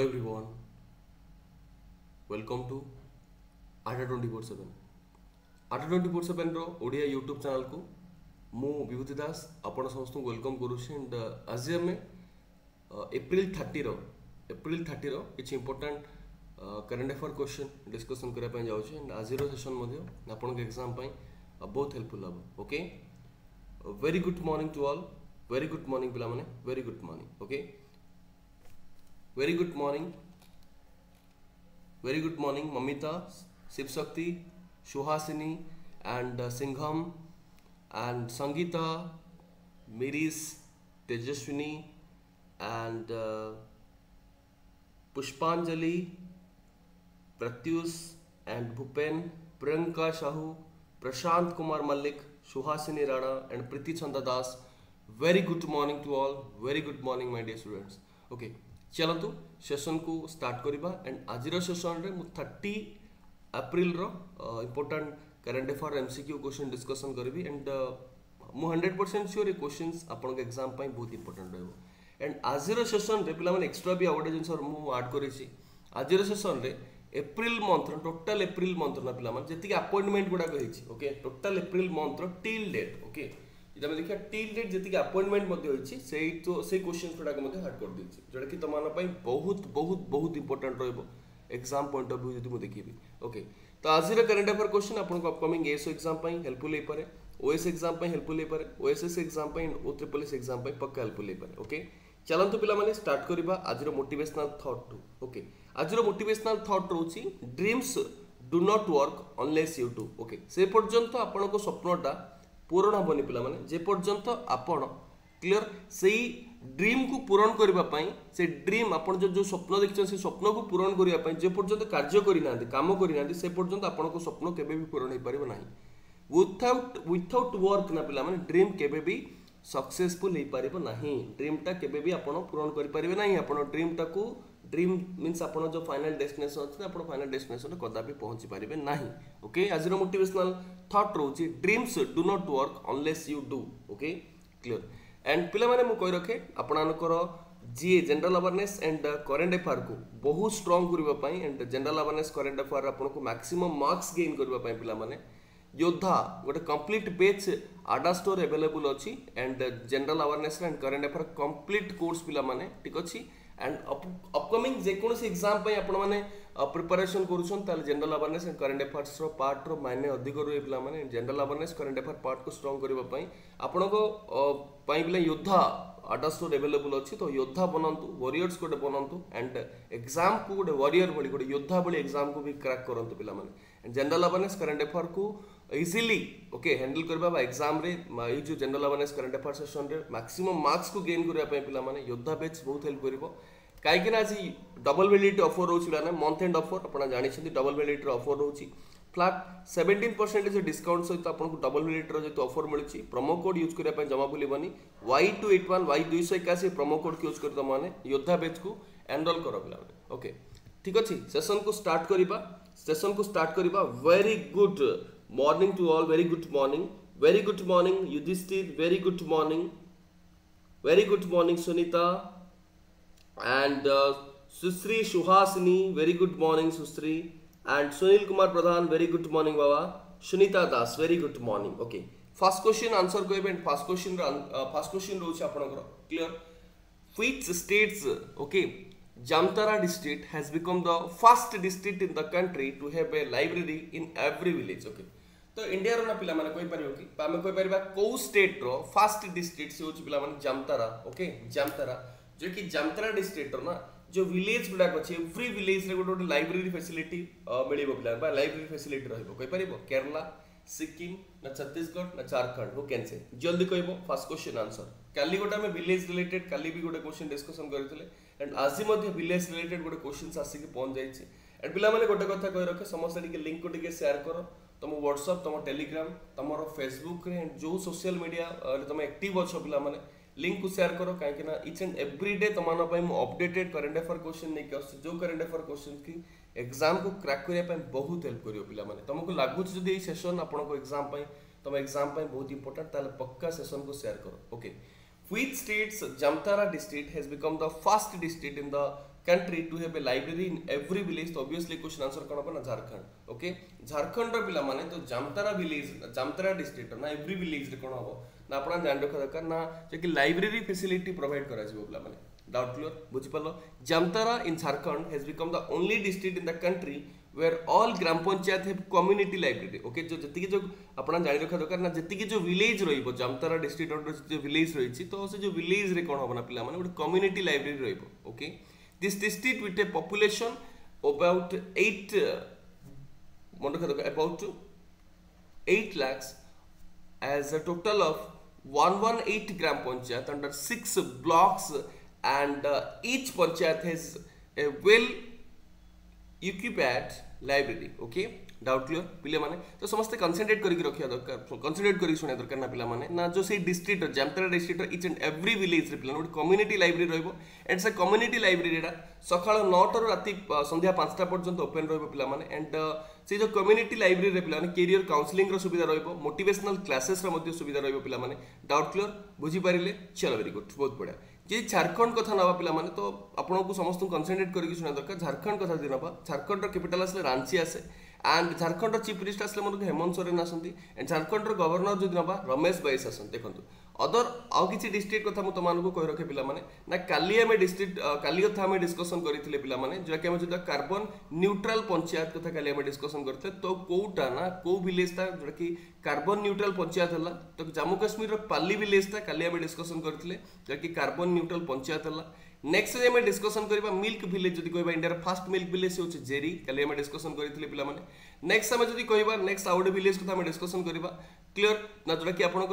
Hello everyone welcome to आठ twenty four seven आठ twenty four seven Riya YouTube channel को मु विभूति दास आपण समस्त वेलकम कर एंड आज आम एप्रिल थर्टी एप्रिल थर्टी 30 रो करेन्ट अफेयर क्वेश्चन डिस्कसन करने जाऊँ एंड आज सेसन आप एक्जाम बहुत helpful hmm okay very good morning to all very good morning पे very good morning okay okay? Very good morning. Very good morning, mamita shiv shakti suhasini and uh, singham and sangita miris tejaswini and uh, pushpanjali pratyush and bhupen priyanka shahu prashant kumar malik suhasini rana and priti chanda das. Very good morning to all. Very good morning my dear students. Okay ଚାଲନ୍ତୁ ସେସନକୁ start କରିବା and ଆଜିର ସେସନରେ ମୁଁ thirty ଏପ୍ରିଲର important current affair M C Q question discussion କରିବି and ମୁଁ hundred percent sure ଏ questions ଆପଣଙ୍କ exam ପାଇଁ ବହୁତ important ରହିବ ଆଣ୍ଡ ଆଜିର ସେସନରେ ପିଲାମାନେ ଏକ୍ସଟ୍ରା ବି ଆଉ ଗୋଟେ ଜିନିଷ ମୁଁ ଆଡ଼୍ କରିଛି ଆଜିର ସେସନରେ April month total April month ନା ପିଲାମାନେ ଯେତିକି ଆପଏଣ୍ଟମେଣ୍ଟ ଗୁଡ଼ାକ ହେଇଛି okay total April month till date okay ଯଦି ଆମେ ଦେଖିବା ଟିଲ୍ ଡେଟ୍ ଯେତିକି ଆପଏଣ୍ଟମେଣ୍ଟ ମଧ୍ୟ ହେଇଛି ସେଇ ତ ସେଇ କ୍ୱେଶ୍ଚନ୍ସ ଗୁଡ଼ାକ ମଧ୍ୟ ଆଡ଼୍ କରିଦେଇଛି ଯେଉଁଟାକି ତୁମମାନଙ୍କ ପାଇଁ ବହୁତ ବହୁତ ବହୁତ ଇମ୍ପୋର୍ଟାଣ୍ଟ ରହିବ ଏକ୍ଜାମ୍ ପଏଣ୍ଟ ଅଫ୍ ଭ୍ୟୁ ଯଦି ମୁଁ ଦେଖିବି ଓକେ ତ ଆଜିର କରେଣ୍ଟ ଆଫେୟାର କ୍ୱେଶ୍ଚନ୍ ଆପଣଙ୍କ ଅପକମିଂ ଏଏସ୍ ଏକ୍ଜାମ୍ ପାଇଁ ହେଲ୍ପଫୁଲ୍ ହେଇପାରେ ଓଏସ୍ ଏକ୍ଜାମ୍ ପାଇଁ ହେଲ୍ପଫୁଲ୍ ହେଇପାରେ ଓଏସ୍ଏସ୍ ଏକ୍ଜାମ୍ ପାଇଁ ଓ ଟ୍ରିପଲ୍ ଏସ୍ ଏକ୍ଜାମ୍ ପାଇଁ ପକ୍କା ହେଲ୍ପଫୁଲ୍ ହେଇପାରେ ଓକେ ଚାଲନ୍ତୁ ପିଲାମାନେ ଷ୍ଟାର୍ଟ କରିବା ଆଜିର ମୋଟିଭେସନାଲ ଥଟ୍ ଟୁ ଓକେ ଆଜିର ମୋଟିଭେସନାଲ ଥଟ୍ ରହୁଛି dreams do not work unless you do okay ସେ ପର୍ଯ୍ୟନ୍ତ ଆପଣଙ୍କ ସ୍ୱପ୍ନଟା ପୂରଣ ହେବନି ପିଲାମାନେ ଯେପର୍ଯ୍ୟନ୍ତ ଆପଣ କ୍ଲିଅର ସେଇ ଡ୍ରିମ୍କୁ ପୂରଣ କରିବା ପାଇଁ ସେ ଡ୍ରିମ୍ ଆପଣ ଯେଉଁ ଯେଉଁ ସ୍ୱପ୍ନ ଦେଖିଛନ୍ତି ସେ ସ୍ୱପ୍ନକୁ ପୂରଣ କରିବା ପାଇଁ ଯେ ପର୍ଯ୍ୟନ୍ତ କାର୍ଯ୍ୟ କରିନାହାନ୍ତି କାମ କରିନାହାନ୍ତି ସେ ପର୍ଯ୍ୟନ୍ତ ଆପଣଙ୍କ ସ୍ୱପ୍ନ କେବେ ବି ପୂରଣ ହେଇପାରିବ ନାହିଁ ୱିଥାଉଟ୍ ୱିଥାଉଟ୍ ୱାର୍କ ନା ପିଲାମାନେ ଡ୍ରିମ୍ କେବେ ବି ସକ୍ସେସଫୁଲ୍ ହେଇପାରିବ ନାହିଁ ଡ୍ରିମ୍ଟା କେବେ ବି ଆପଣ ପୂରଣ କରିପାରିବେ ନାହିଁ ଆପଣ ଡ୍ରିମ୍ଟାକୁ ड्रीम মিন্স आप যে ফাইনাল ডেস্টিনেসন অনেক আপনার ফাইনাল ডেস্টিনেসন কদাপি পৌঁছি পারবে না ওকে আজির মোটিভেসনাল থট রয়েছে dreams do not work unless you do okay clear and पे मुझे रखे आपणकर जी general awareness and current affair को बहुत स्ट्रंग करने and general awareness current affair आपको मैक्सीम मार्क्स गेन करने पे योद्धा गोटे कंप्लीट पेज आडा स्टोर एभेलेबुल अच्छी and general awareness and current affair complete course पे ठीक अच्छी एंड अपकमिंग जेकोसी एग्ज़ाम पे प्रिपरेशन करूछन ताले general awareness and current affairs row part रो मायने अधिक रुए पिला माने general awareness current affair part को स्ट्रांग पई पिला योद्धा आडा स्टोर अवेलेबल अच्छी तो योद्धा बनंतु वॉरियर्स गोटे बनंतु एंड एग्ज़ाम को गोटे वॉरियर भली गोटे योद्धा भली एग्ज़ाम को भी ইজিলি ওকে হ্যান্ডেল କରିବା ବା ଏକ୍ସାମରେ ଏଇ ଯେଉଁ ଜେନେରାଲ ଆୱାରନେସ୍ କରେଣ୍ଟ ଆଫେୟାର୍ ସେସନ୍ରେ ମ୍ୟାକ୍ସିମମ୍ ମାର୍କସକୁ ଗେନ୍ କରିବା ପାଇଁ ପିଲାମାନେ ଯୋଦ୍ଧା ବେଚ୍ ବହୁତ ହେଲ୍ପ କରିବ କାହିଁକିନା ଆଜି ଡବଲ୍ ଭ୍ୟାଲିଡିଟି ଅଫର୍ ରହୁଛି ପିଲାମାନେ ମନ୍ଥ ଏଣ୍ଡ ଅଫର୍ ଆପଣ ଜାଣିଛନ୍ତି ଡବଲ୍ ଭ୍ୟାଲିଡିଟିର ଅଫର୍ ରହୁଛି ଫ୍ଲାଟ୍ ସେଭେଣ୍ଟିନ୍ ପରସେଣ୍ଟେଜ୍ ଡିସ୍କାଉଣ୍ଟ ସହିତ ଆପଣଙ୍କୁ ଡବଲ୍ ଭ୍ୟାଲିଡିଟିର ଯେହେତୁ ଅଫର୍ ମିଳୁଛି ପ୍ରୋମୋ କୋଡ୍ ୟୁଜ୍ କରିବା ପାଇଁ ଜମା ଭୁଲିବନି Y two eight one Y ଦୁଇଶହ ଏକାଅଶୀ ପ୍ରୋମୋ କୋଡ୍କୁ ୟୁଜ୍ କରି ତୁମମାନେ ଯୋଦ୍ଧା ବେଚ୍କୁ ଏନରୋଲ୍ କର ପିଲାମାନେ ଓକେ ଠିକ୍ ଅଛି ସେସନ୍କୁ ଷ୍ଟାର୍ଟ କରିବା ସେସନ୍କୁ ଷ୍ଟାର୍ଟ କରିବା very good morning to all very good morning very good morning yudhishthir very good morning very good morning sunita and uh, susri shuhasini very good morning susri and sunil kumar pradhan very good morning baba sunita das very good morning okay first question answer First question run. Question first question রয়েছে আপনার Clear. Which states? Okay. Jamtara district has become the first district in the country to have a library in every village. Okay. ତ ଇଣ୍ଡିଆର ନା ପିଲାମାନେ କହିପାରିବ କି ଆମେ କହିପାରିବା କେଉଁ ଷ୍ଟେଟ୍ର ଫାଷ୍ଟ ଡିଷ୍ଟ୍ରିକ୍ଟ ସେ ହେଉଛି ପିଲାମାନେ ଜାମତାରା ଓକେ ଜାମତାରା ଯେଉଁକି ଜାମତାରା ଡିଷ୍ଟ୍ରିକ୍ଟର ନା ଯେଉଁ ଭିଲେଜ୍ ଗୁଡ଼ାକ ଅଛି ଏଭ୍ରି ଭିଲେଜ୍ରେ ଗୋଟେ ଗୋଟେ ଲାଇବ୍ରେରୀ ଫେସିଲିଟି ମିଳିବ ପିଲା ବା ଲାଇବ୍ରେରୀ ଫେସିଲିଟି ରହିବ କହିପାରିବ କେରଲା ସିକିମ୍ ନା ଛତିଶଗଡ଼ ନା ଝାଡ଼ଖଣ୍ଡ ହୁ କ୍ୟାନ୍ ସେ ଜଲ୍ଦି କହିବ ଫାର୍ଷ୍ଟ କ୍ୱେଶ୍ଚିନ୍ ଆନ୍ସର୍ କାଲି ଗୋଟେ ଆମେ ଭିଲେଜ୍ ରିଲେଟେଡ୍ କାଲି ବି ଗୋଟେ କ୍ୱେଶ୍ଚିନ୍ ଡିସ୍କସନ୍ କରିଥିଲେ ଆଣ୍ଡ ଆଜି ମଧ୍ୟ ଭିଲେଜ୍ ରିଲେଟେଡ୍ ଗୋଟେ କ୍ୱେଶ୍ଚିନ୍ସ ଆସିକି ପହଞ୍ଚାଇଛି ଆଣ୍ଡ ପିଲାମାନେ ଗୋଟେ କଥା କହି ରଖେ ସମସ୍ତେ ଟିକେ ଲିଙ୍କ୍କୁ ଟିକେ ସେୟାର କର तुम व्हाट्सअप तुम टेलीग्राम तुम फेसबुक जो सोशल मीडिया तुम एक्टिव अच्छ पिला लिंक को सेयार करो कहीं इच एंड एव्री डे तुम अपडेटेड करेन्ट अफेयर क्वेश्चन नहीं आस जो करेन्ट अफेयर क्वेश्चन की एग्ज़ाम को क्रैक करने बहुत हेल्प कर पे तुमको लगुच सेसन आपको एग्ज़ाम तुम एग्ज़ाम बहुत इंपोर्टाट ताले पक्का सेसन को सेयार करो okay which states, Jamtara district has become the first district in the country to have a library in every village तो obviously question answer करना पड़ना झारखंड ओके झारखंड रा पिला माने तो जामतारा विलेज जामतारा डिस्ट्रिक्ट ना एवरी विलेज रे कोन हबो? ना आपण जान रखा दरकार, ना जे कि लाइब्रेरी फैसिलिटी प्रोवाइड करा जिवो पिला माने। डाउट क्लियर बुझि पालो Jamtara is Jharkhand has become the only district in the country where all gram panchayat have community library okay जो जति जो आपण जानि रखा दरकार, ना जति जो विलेज रहिबो, जामतारा डिस्ट्रिक्ट जो विलेज रहिछि तो से जो विलेज रे कोन हबो ना पिला माने गोटे कम्युनिटी लाइब्रेरी रहिबो okay okay? This district with a population about 8 uh, about 8 lakhs as a total of 118 gram panchayat under 6 blocks. And uh, each panchayat has a well equipped library okay? Doubt clear পিলামানে। তো সমস্তে concentrate করিকি রাখিয়া দরকার concentrate করিকি শুনিয়া দরকার না পিলামানে। না যে সেই ডিস্ট্রিক্টর জামতারা ডিস্ট্রিক্টর ইচ এন্ড এভ্রি ভিলেজরে পিলা গোটে কমিউনিটি লাইব্রেরি রহব এন্ড সে কমিউনিটি লাইব্রেরি এটা সকাল নটার রাতে সন্ধ্যা পাঁচটা পর্যন্ত ওপেন রহব পিলামানে এন্ড সেই যে কমিউনিটি লাইব্রেরি পিলামানে কেরিয়র কাউন্সেলিংর সুবিধা রহব মোটিভেশনাল ক্লাসেসর মধ্যে সুবিধা রহব পিলামানে ডাউট ক্লিয়র বুঝিপারিলে চলো ভেরি গুড বহুত বঢ়িয়া ଯଦି ଝାଡ଼ଖଣ୍ଡ କଥା ନେବା ପିଲାମାନେ, ତ ଆପଣଙ୍କୁ ସମସ୍ତଙ୍କୁ କନସେନ୍ଟ୍ରେଟ୍ କରିକି ଶୁଣିବା ଦରକାର। ଝାଡ଼ଖଣ୍ଡ କଥା ଯଦି ନେବା ଝାଡ଼ଖଣ୍ଡର କ୍ୟାପିଟାଲ୍ ଆସିଲେ ରାଞ୍ଚି ଆସେ। ଆଣ୍ଡ ଝାଡ଼ଖଣ୍ଡର ଚିଫ୍ ମିନିଷ୍ଟର ଆସିଲେ ମଧ୍ୟ ହେମନ୍ତ ସୋରେନ ଆସନ୍ତି ଆଣ୍ଡ ଝାଡ଼ଖଣ୍ଡର ଗଭର୍ଣ୍ଣର ଯଦି ନେବା ରମେଶ ବାଇସ ଆସନ୍ତି ଦେଖନ୍ତୁ ଅଦର ଆଉ କିଛି ଡିଷ୍ଟ୍ରିକ୍ଟ କଥା ମୁଁ ତୁମମାନଙ୍କୁ କହି ରଖେ ପିଲାମାନେ ନା କାଲି ଆମେ ଡିଷ୍ଟ୍ରିକ୍ଟ କାଲି କଥା ଆମେ ଡିସ୍କସନ୍ କରିଥିଲେ ପିଲାମାନେ ଯେଉଁଟାକି ଆମେ ଯଦି କାର୍ବନ ନ୍ୟୁଟ୍ରାଲ ପଞ୍ଚାୟତ କଥା କାଲି ଆମେ ଡିସ୍କସନ୍ କରିଥିଲେ ତ କେଉଁଟା ନା କେଉଁ ଭିଲେଜଟା ଯେଉଁଟାକି କାର୍ବନ ନ୍ୟୁଟ୍ରାଲ ପଞ୍ଚାୟତ ହେଲା ତ ଜାମ୍ମୁ କାଶ୍ମୀରର ପାଲି ଭିଲେଜଟା କାଲି ଆମେ ଡିସ୍କସନ୍ କରିଥିଲେ ଯେଉଁଟାକି କାର୍ବନ ନ୍ୟୁଟ୍ରାଲ ପଞ୍ଚାୟତ ହେଲା নেক্সট যে আমি ডিসকসন করা মিল্ক ভিলেজ যদি কহবা ইন্ডিয়ার ফার্স্ট মিল্ক ভিলেজ হচ্ছে জেরি কালি আমি ডিসকসন করে পিলামানে নেক্সট আমি যদি কহবা নেক্সট আউ গোটে ভিলেজ কথা আমি ডিসকসন করা ক্লিয়ার না যেটা কি আপনার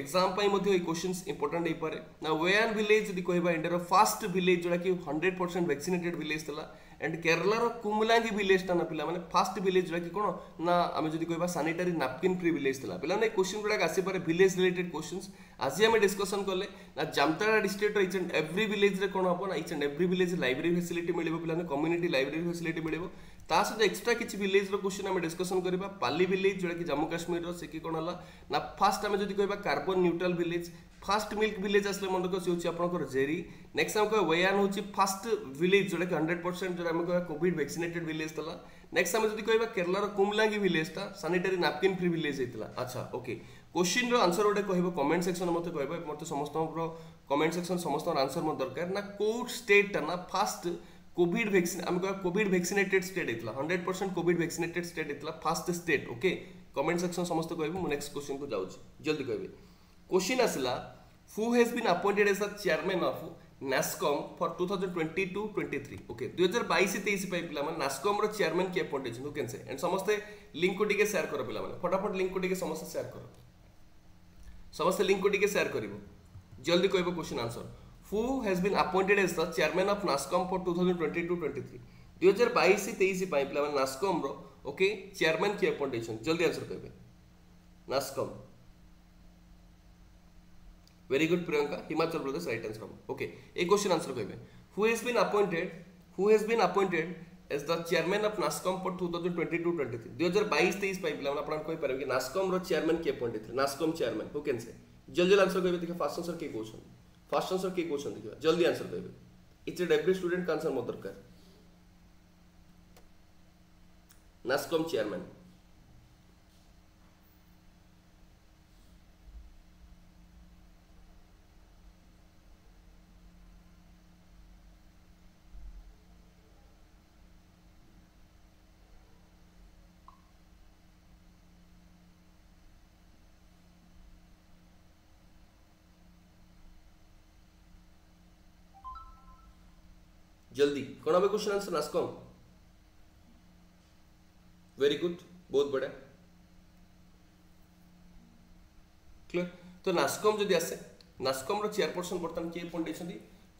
এক্সাম পাই মধ্যে এই কোশ্চিনস ইম্পর্টান্ট হইপারে না ওয়ান ভিলেজ যদি কহবা ইন্ডিয়ার ফার্স্ট ভিলেজ যেটা কি হন্ড্রেড পরসেন্ট ভ্যাকসিনেটেড ভিলেজ লা कुमलांगी विलेज ना पिला माने फास्ट विलेज जोटा कि कोन ना आमे जदि कहबा सैनिटरी नैपकिन फ्री विलेज थला पिला ने क्वेश्चन गुडा आसी पारे विलेज रिलेटेड क्वेश्चंस आज आमे डिस्कशन करले ना Jamtara district each and every village कौन हम ना each and every village library facility मिले पे ने कम्युनिटी लाइब्रेरी फैसिलिटी मिलिबो ତା ସହିତ ଏକ୍ସଟ୍ରା କିଛି ଭିଲେଜର କ୍ୱେଶ୍ଚନ୍ ଆମେ ଡିସ୍କସନ୍ କରିବା ପାଲି ଭିଲେଜ ଯେଉଁଟାକି ଜାମ୍ମୁ କାଶ୍ମୀରର ସେ କି କ'ଣ ହେଲା ନା ଫାଷ୍ଟ ଆମେ ଯଦି କହିବା carbon neutral village first milk village আসলে মনে রখা সে হচ্ছে আপনার জেরি নেক্সট আমি কহ ওয়ান হচ্ছে ফার্স্ট ভিলেজ যেটা কি হন্ড্রেড পরসেন্ট যেটা আমি কহ কোভিড ভ্যাকসিনেটেড ভিলেজ লা নেক্সট আমি যদি কহবা কেরলার কুমলাঙ্গি ভিলেজটা সানিটারি নাপকিন ফ্রি ভিলেজ হয়েছিল আচ্ছা ওকে কোশ্চিন্র আনসর গোটে কহব কমেন্ট সেকশন মতো কহব মতো সমস্ত কমেন্ট সেকশন সমস্ত আনসর মতো দরকার না কোউ স্টেটটা না ফার্স্ট କୋଭିଡ଼ ଭ୍ୟାକ୍ସିନ୍ ଆମେ କହିବା କୋଭିଡ଼ ଭ୍ୟାକ୍ସିନେଟେଡ୍ ଷ୍ଟେଟ୍ ହେଇଥିଲା hundred percent Covid vaccinated state ହେଇଥିଲା first state okay comment section ସମସ୍ତେ କହିବେ ମୁଁ ନେକ୍ସଟ କୋଶ୍ଚିନ୍କୁ ଯାଉଛି ଜଲ୍ଦି କହିବେ କୋଶ୍ଚିନ୍ ଆସିଲା who has been appointed as the chairman of NASSCOM for two thousand twenty two twenty three okay ଦୁଇ ହଜାର ବାଇଶ ତେଇଶ ପାଇଁ ପିଲାମାନେ ନାସ୍କମ୍ର ଚେୟାରମ୍ୟାନ୍ କିଏ ଆପଏଣ୍ଟ ହେଇଛନ୍ତି କ୍ୟାନ୍ ସେ ଆଣ୍ଡ ସମସ୍ତେ ଲିଙ୍କକୁ ଟିକେ ସେୟାର କର ପିଲାମାନେ ଫଟାଫଟ ଲିଙ୍କକୁ ଟିକେ ସମସ୍ତେ ସେୟାର କର ସମସ୍ତେ ଲିଙ୍କକୁ ଟିକେ ସେୟାର କରିବ ଜଲ୍ଦି କହିବ question answer who has been appointed as the chairman of NASCOM for 2022-23 2022 23 ପାଇଁ ପିଲାମାନେ NASCOM ର ଓକେ ଚେୟାରମ୍ୟାନ୍ କିଏ appoint ହେଇଛନ୍ତି ଜଲ୍ଦି ଆନ୍ସର କହିବେ NASCOM very good priyanka himachal pradesh right answer okay a question answer କହିବେ who has been appointed who has been appointed as the chairman of nascom for 2022 23 2022 23 ପାଇଁ ପିଲାମାନେ ଆପଣ କହିପାରିବେ କି nascom ର chairman କିଏ appoint ହେଇଥିଲେ nascom chairman who can say ଜଲ୍ଦି ଜଲ୍ଦି ଆନ୍ସର କହିବେ ଦେଖିବା ଫାଷ୍ଟ ଆନ୍ସର କିଏ फास्ट आन्सर किए कौन जल्दी आंसर देवे इट्स एवरी स्टूडेंट का आन्सर मो दरकार। नास्कम चेयरमैन कौन হবে question answer, NASSCOM? Very good बहुत बढ़िया। क्लियर तो नास्कॉम जदि आसे, नास्कॉम रो चेयरपर्सन बर्तमान किए पॉइंट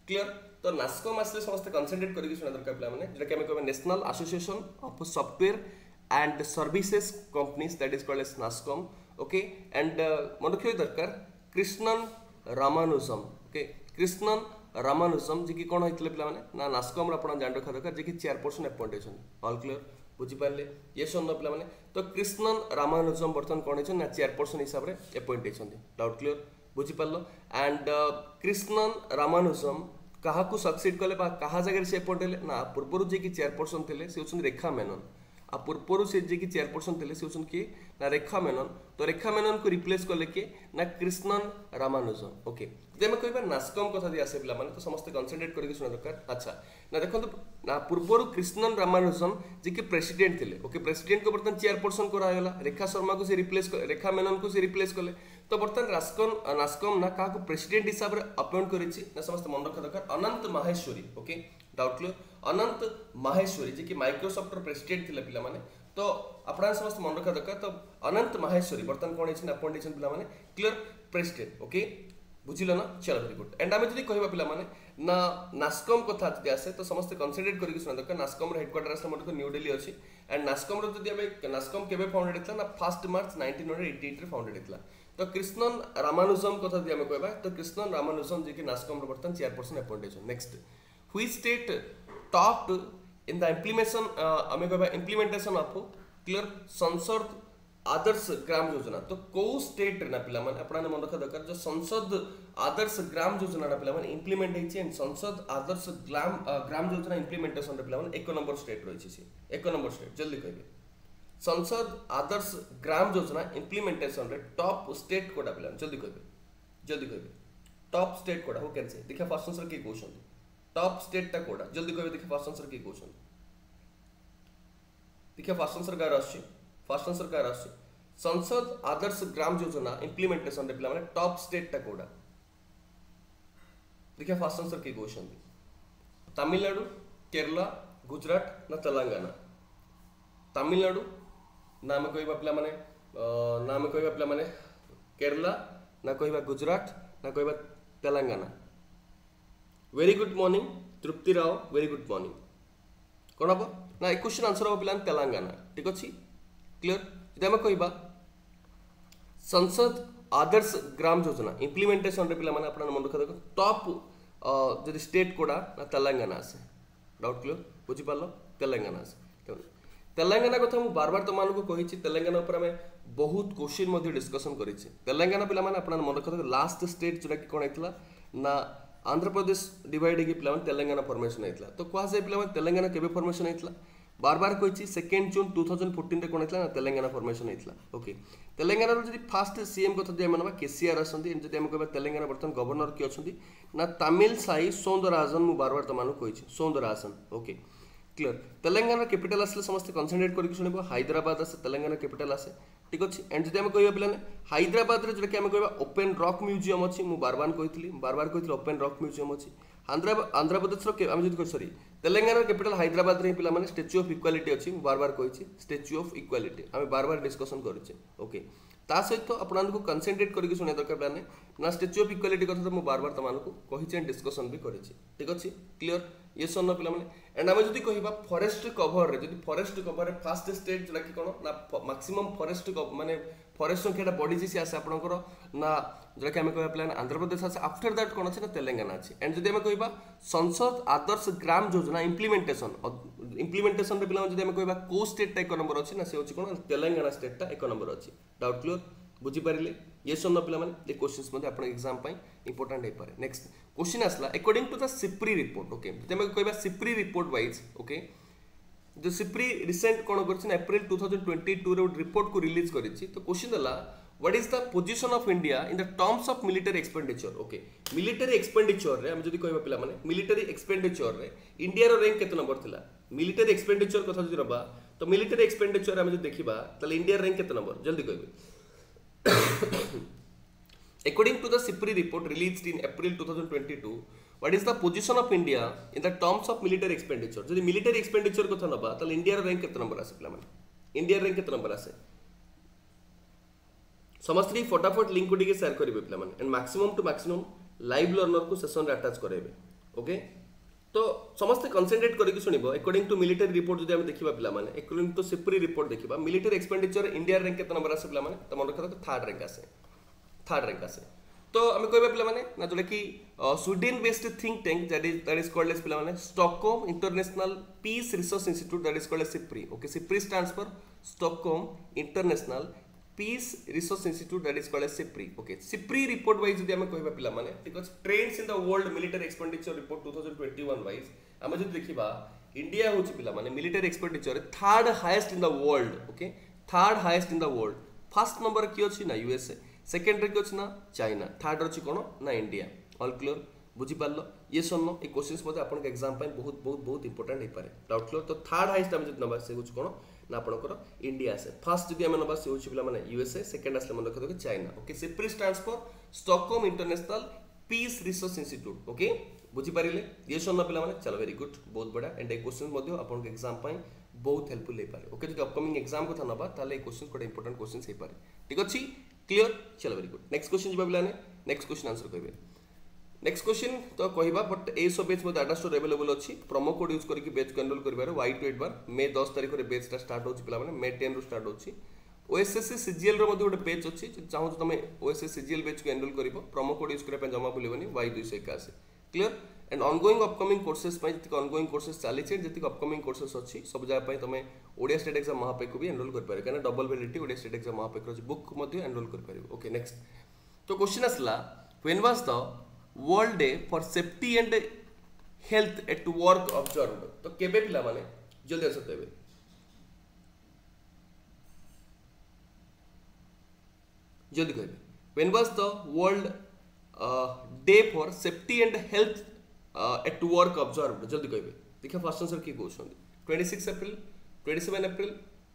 क्लियर तो नास्कॉम आसले समस्त कनसेंट्रेट करके सुना दरकार पिला माने, जेटा कि हम कहबे national association of software and services companies that is called as NASSCOM okay and मन रखियो दरकार, कृष्णन रामानुजम ओके कृष्णन ରାମାନୁଜମ ଯିଏକି କ'ଣ ହେଇଥିଲେ ପିଲାମାନେ ନା ନାସ୍କମ୍ର ଆପଣ ଜାଣି ରଖିବା ଦରକାର ଯିଏକି ଚେୟାରପର୍ସନ ଆପଏଣ୍ଟ ହେଇଛନ୍ତି ଅଲ୍ କ୍ଲିୟର ବୁଝିପାରିଲେ ୟେସ୍ ଅନ୍ ପିଲାମାନେ ତ କ୍ରିଷ୍ଣନ୍ ରାମାନୁଜମ ବର୍ତ୍ତମାନ କ'ଣ ହେଇଛନ୍ତି ନା ଚେୟାରପର୍ସନ ହିସାବରେ ଆପଏଣ୍ଟ ହେଇଛନ୍ତି ଡାଉଟ୍ କ୍ଲିୟର ବୁଝିପାରିଲ ଆଣ୍ଡ କ୍ରିଷ୍ଣନ୍ ରାମାନୁଜମ କାହାକୁ ସକ୍ସିଡ୍ କଲେ ବା କାହା ଜାଗାରେ ସେ ଏପଏଣ୍ଟ ହେଲେ ନା ପୂର୍ବରୁ ଯିଏକି ଚେୟାରପର୍ସନ ଥିଲେ ସେ ହେଉଛନ୍ତି ରେଖା ମେନନ आ पूर्व से जे कि चेयरपर्सन थे से किए ना रेखा मेनन तो रेखा मेनन को रिप्लेस कले किए ना कृष्णन रामानुजन ओके যদি আমি কহবা নাসকম কথা দিয়ে আসে পিলামানে তো সমস্তে কনসেন্ট্রেট করিকি শুনা দরকার আচ্ছা না দেখুন না পূর্বর কৃষ্ণন রামানুজন যে কি প্রেসিডেন্ট থিলে ওকে প্রেসিডেন্ট কো বর্তমান চেয়ারপর্সন করা হইলা রেখা শর্মা কো সে রিপ্লেস রেখা মেনন কো সে রিপ্লেস কলে তো বর্তমান রাসকম নাসকম না কাহাকো প্রেসিডেন্ট হিসাবে অপয়েন্ট করেছি না সমস্ত মনে রাখা দরকার Anant Maheshwari okay doubt clear Anant Maheshwari, ଯିଏକି ମାଇକ୍ରୋସଫ୍ଟର ପ୍ରେସିଡେଣ୍ଟ ଥିଲେ ପିଲାମାନେ। ତ ଆପଣମାନେ ସମସ୍ତେ ମନେ ରଖିବା ଦରକାର, ତ ଅନନ୍ତ ମାହେଶ୍ୱରୀ, ବର୍ତ୍ତମାନ କ'ଣ ହେଇଛନ୍ତି ଆପଏଣ୍ଟ ହେଇଛନ୍ତି ପିଲାମାନେ? କ୍ଲିଅର ପ୍ରେସିଡେଣ୍ଟ ଓକେ বুঝিল না চলো ভেরি গুড এন্ড আমি যদি কহবা পিলামানে না নাসকম কথা যদি আসে তো সমস্ত কনসেন্ট্রেট করি শুনে দরকার নাসকমর হেডকোয়ার্টার আসলে মোটে নিউ দিল্লি অছি এন্ড নাসকমর যদি আমি নাসকম কেবে ফাউন্ডেড হয়েছিল না first March nineteen hundred eighty এইটরে founded হয়েছিল তো কৃষ্ণন রামানুজম কথা যদি আমি কহবা তো কৃষ্ণন রামানুজম যে কি নাসকমর বর্তমান চেয়ারপর্সন অ্যাপয়েন্ট হয়েছেন next which state topped in the implementation uh, by implementation of clear संसद आदर्श ग्राम योजना तो कौ स्टेट ना पिला माने मन रखा दरकार जो संसद आदर्श ग्राम योजना ना पिला माने इंप्लीमेंट एंड संसद आदर्श ग्राम ग्राम योजना इंप्लीमेंटेशन रे एक नंबर स्टेट रहिछि से एक नंबर स्टेट जल्दी कहिबे संसद आदर्श ग्राम योजना इंप्लीमेंटेशन रे स्टेट कोडा पिला जल्दी कहिबे जल्दी कहिबे टॉप स्टेट कोडा हु कैन से देखा फ़र्स्ट आंसर किए कौन टॉप स्टेटटा कोडा जल्दी कहबे देखिए फास्ट आंसर की क्वेश्चन देखिए फास्ट आंसर कार आछि फास्ट आंसर कार आछि संसद आदर्श ग्राम योजना पिला माने टॉप स्टेटटा कोडा देखिए फास्ट आंसर की क्वेश्चन तमिलनाडु, केरला, गुजरात ना तेलंगाना। तमिलनाडु, नाम कहबा पिला माने नाम कहबा पिला माने, केरला, ना कहबा गुजरात, ना कहबा Telangana. Very good morning Tripti Rao very good morning कौन हम ना एक क्वेश्चन आंसर हम पे तेलंगाना ठीक अच्छे क्लीयर जब आम कह संसद आदर्श ग्राम योजना इम्प्लीमेंटेशन पे मन रखा देख टॉप जब स्टेट कोड़ा ना तेलंगाना आसे डाउट क्लीयर बुझीपार तेलंगाना आसे तेलंगाना कथा मुझे बार बार तुम मानक कही तेलंगाना पर आम बहुत क्वेश्चन डिस्कसन कर तेलंगाना पे मन रखा लास्ट स्टेट जोटा कि कौन होता ना आंध्रप्रदेश डिवाइड होगी पे तेलंगाना फर्मेसन होता तो कहुए पे तेलंगाना के फर्मेसन होता बार बार कही second June two thousand fourteen कौन होता ना तेलंगाना फर्मेसन होता ओके तेलंगाना जब फास्ट सीएम कथा जब आम केसीआर आसती जब आम कह तेलंगाना बर्तमान गवर्नर किए अच्छा ना तमिल साई सौंदराजन मुझे बार बार तुम कही Soundararajan okay clear Telangana capital আসলে সমস্তে কনসেন্ট্রেট করি শুনব হাইদ্রাবাদ আসে, তেলেঙ্গানা ক্যাপিটাল আসে। ঠিক আছে এন্ড যদি আমি কহবা পিলানে হাইদ্রাবাদে যেটাকি আমি কহবা ওপেন রক মিউজিয়াম অছি মু বারবার কইতলি বারবার কইতলি ওপেন রক মিউজিয়াম অছি আন্ধ্রপ্রদেশর আমি যদি কই সরি তেলেঙ্গানার ক্যাপিটাল হাইদ্রাবাদে হি পিলামানে স্ট্যাচু অফ ইকুয়ালিটি অছি মু বারবার কইছি স্ট্যাচু অফ ইকুয়ালিটি আমি বারবার ডিসকশন করেছি ওকে ତା ସହିତ ଆପଣମାନଙ୍କୁ କନସେନ୍ଟ୍ରେଟ୍ କରିକି ଶୁଣିବା ଦରକାର ପିଲାମାନେ ନା ଷ୍ଟାଚ୍ୟୁ ଅଫ୍ ଇକ୍ୱାଲିଟି କଥା ତ ମୁଁ ବାରବାର ତୁମମାନଙ୍କୁ କହିଛି ଆଣ୍ଡ ଡିସ୍କସନ୍ ବି କରିଛି ଠିକ୍ ଅଛି କ୍ଲିଅର ଇଏ ସନ୍ ପିଲାମାନେ ଆଣ୍ଡ ଆମେ ଯଦି କହିବା ଫରେଷ୍ଟ କଭରରେ ଯଦି ଫରେଷ୍ଟ କଭରରେ ଫାଷ୍ଟ ଷ୍ଟେଟ୍ ଯେଉଁଟାକି କ'ଣ ନା ମାକ୍ସିମମ୍ ଫରେଷ୍ଟ ମାନେ ফরেস্ট সংখ্যাটা বড়ি সে আসে আপনার না, যেটাকে আমি কহবা প্ল্যান আন্ধ্রপ্রদেশ আসে আফটার দ্যাট কোণ আছে না তেলেঙ্গানা আছে। এন্ড যদি আমি কহবা সংসদ আদর্শ গ্রাম যোজনা ইমপ্লিমেন্টেসন ইমপ্লিমেন্টেসন পিলা যদি আমি কহবা কেউ স্টেটটা এক নম্বর আছে না সে হচ্ছে কোণ তেলেঙ্গানা স্টেটটা এক নম্বর আছে ডাউট ক্লিয়ার বুঝিপারে ইয়েস অন্য পিলামানে এই কোশ্চিনস মধ্যে আপনার এক্সাম পাই ইম্পর্টাট হয়ে নেক্সট কোশ্চিন আসলা according to the SIPRI report okay যদি আমি কহবা সিপ্রি রিপোর্ট ওয়াইজ ওকে जो सिप्री रिसेंट कौन कर April two thousand twenty two रे रिपोर्ट को रिलीज़ कर क्वेश्चन देला what is the position of India in the terms of military expenditure okay military expenditure रे हम जदी कहबा पिला माने मिलिटरी एक्सपेंडिचर रे इंडिया रो रैंक केते नंबर थिला मिलिटरी एक्सपेंडिचर कथा जदी रबा तो मिलिटरी एक्सपेंडिचर हम जदी देखिबा तले इंडिया रैंक केते नंबर जल्दी कहबे According to the SIPRI report released in April 2022, what is the position of India in the terms of military expenditure যদি মিলিটারি এক্সপেন্ডিচর কথা নবা তাহলে ইন্ডিয়ার র্যাঙ্ক কেতে নম্বর আসে পিলামানে ইন্ডিয়ার র্যাঙ্ক কেতে নম্বর আসে ସମସ୍ତେ ଏଇ ଫଟାଫଟ ଲିଙ୍କକୁ ଟିକେ ସେୟାର କରିବେ ପିଲାମାନେ and maximum to maximum live ଲର୍ଣ୍ଣରକୁ ସେସନ୍ରେ ଆଟାଚ୍ କରାଇବେ ଓକେ ତ ସମସ୍ତେ କନସେନ୍ଟ୍ରେଟ୍ କରିକି ଶୁଣିବ ଏକର୍ଡିଂ ଟୁ ମିଲିଟାରୀ ରିପୋର୍ଟ ଯଦି ଆମେ ଦେଖିବା ପିଲାମାନେ ଏକର୍ଡିଂ ଟୁ ସିପ୍ରି ରିପୋର୍ଟ ଦେଖିବା ମିଲିଟାରୀ ଏକ୍ସପେଣ୍ଡିଚର ଇଣ୍ଡିଆ ରାଙ୍କ କେତେ ନମ୍ବର ଆସେ ପିଲାମାନେ ତ ମନେ ରଖା ଥାର୍ଡ଼ ରାଙ୍କ ଆସେ ଥାର୍ଡ଼ ରାଙ୍କ ଆସେ तो आम कह पे जो Sweden based think tank that is called पे Stockholm international peace research institute that is called SIPRI okay SIPRI stand for Stockholm international peace research institute that is called SIPRI okay SIPRI report wise जब कह पाने trends in the world military expenditure report two thousand twenty one wise आम जब देखा India हूँ पे military expenditure third highest in the world okay third highest in the world first number किए अच्छी ना यूएसए ଅଛି ନା ୟୁଏସ୍ଏ ସେକେଣ୍ଡରେ କିଏ ଅଛି ନା ଚାଇନା ଥାର୍ଡ ଅଛି କ'ଣ ନା ଇଣ୍ଡିଆ ଅଲ୍ କ୍ଲିୟର ବୁଝିପାରିଲ ଇଏ ସନ୍ନ ଏ କ୍ୱେଶ୍ଚିନ୍ସ ମଧ୍ୟ ଆପଣଙ୍କ ଏକ୍ଜାମ୍ ପାଇଁ ବହୁତ ବହୁତ ବହୁତ ଇମ୍ପୋର୍ଟାଣ୍ଟ ହେଇପାରେ ଡାଉଟ୍ କ୍ଲିୟର ତ ଥାର୍ଡ ହାଇଏଷ୍ଟ ଆମେ ଯଦି ନେବା ସେ ହେଉଛି କ'ଣ ନା ଆପଣଙ୍କର ଇଣ୍ଡିଆ ଆସେ ଫାର୍ଷ୍ଟ ଯଦି ଆମେ ନେବା ସେ ହେଉଛି ପିଲାମାନେ ୟୁଏସ୍ଏ ସେକେଣ୍ଡ ଆସିଲେ ମନେ ରଖିଦେବେ China okay SIPRI stands for Stockholm International Peace Research Institute okay ବୁଝିପାରିଲେ ଇଏ ସନ୍ନ ପିଲାମାନେ ଚାଲ ଭେରି ଗୁଡ୍ ବହୁତ ବଢ଼ିଆ ଏଣ୍ଡ ଏ କ୍ୱେଶ୍ଚିନ୍ ମଧ୍ୟ ଆପଣଙ୍କ ଏକ୍ଜାମ୍ ପାଇଁ ବହୁତ ହେଲ୍ପଫୁଲ୍ ହେଇପାରେ ଓକେ ଯଦି ଅପକମିଂ ଏକ୍ଜାମ୍ କଥା ନେବା ତାହେଲେ ଏ କ୍ୱେଶ୍ଚିନ୍ ଗୋଟେ ଇମ୍ପୋର୍ଟାଣ୍ଟ କ୍ୱେଶ୍ଚିନ୍ସ ହେଇପାରେ ଠିକ୍ ଅଛି क्लीयर चलो भेरी गुड नेक्स्ट क्वेश्चन जी पे नेक्स्ट क्वेश्चन आंसर कहे नेक्स्ट क्वेश्चन तो कहवा बट ये सब बेच डाटा स्टोर एवेलेबल अच्छी प्रोमो कोड यूज करके बेच को एनरोल कर वाई टू एट बार मे दस तारीख में बेचटा स्टार्ट हो पाने मे टेन रु स्टार्ट हो ওএসএসসি সিজিএলর মধ্যে গোটে পেজ অছি চাহুছ তুমি ওএসএসসি সিজিএল পেজকে এনরোল করিব প্রোমো কোড ইউজ করা জমা ভুলবেনি ওয়াই দুইশ একাশি clear and ongoing upcoming courses ji ongoing courses चलीचे जी अपकमिंग कोर्सेस अच्छी सब जगह तुम ओडिया स्टेट एक्जाम महापेक भी एनरोल कर कहीं double validity Odia state exam महापेक अच्छी बुक एनरोल कर ओके नेक्स्ट तो क्वेश्चन आसला when was the world day for safety and health at work observe तो केबे पिला जल्दी आंसर देबे जल्दी कहबे when was the world day for safety and health at work observe जल्दी कहे देखिए फ़र्स्ट आंसर किए कहते twenty six April twenty seven April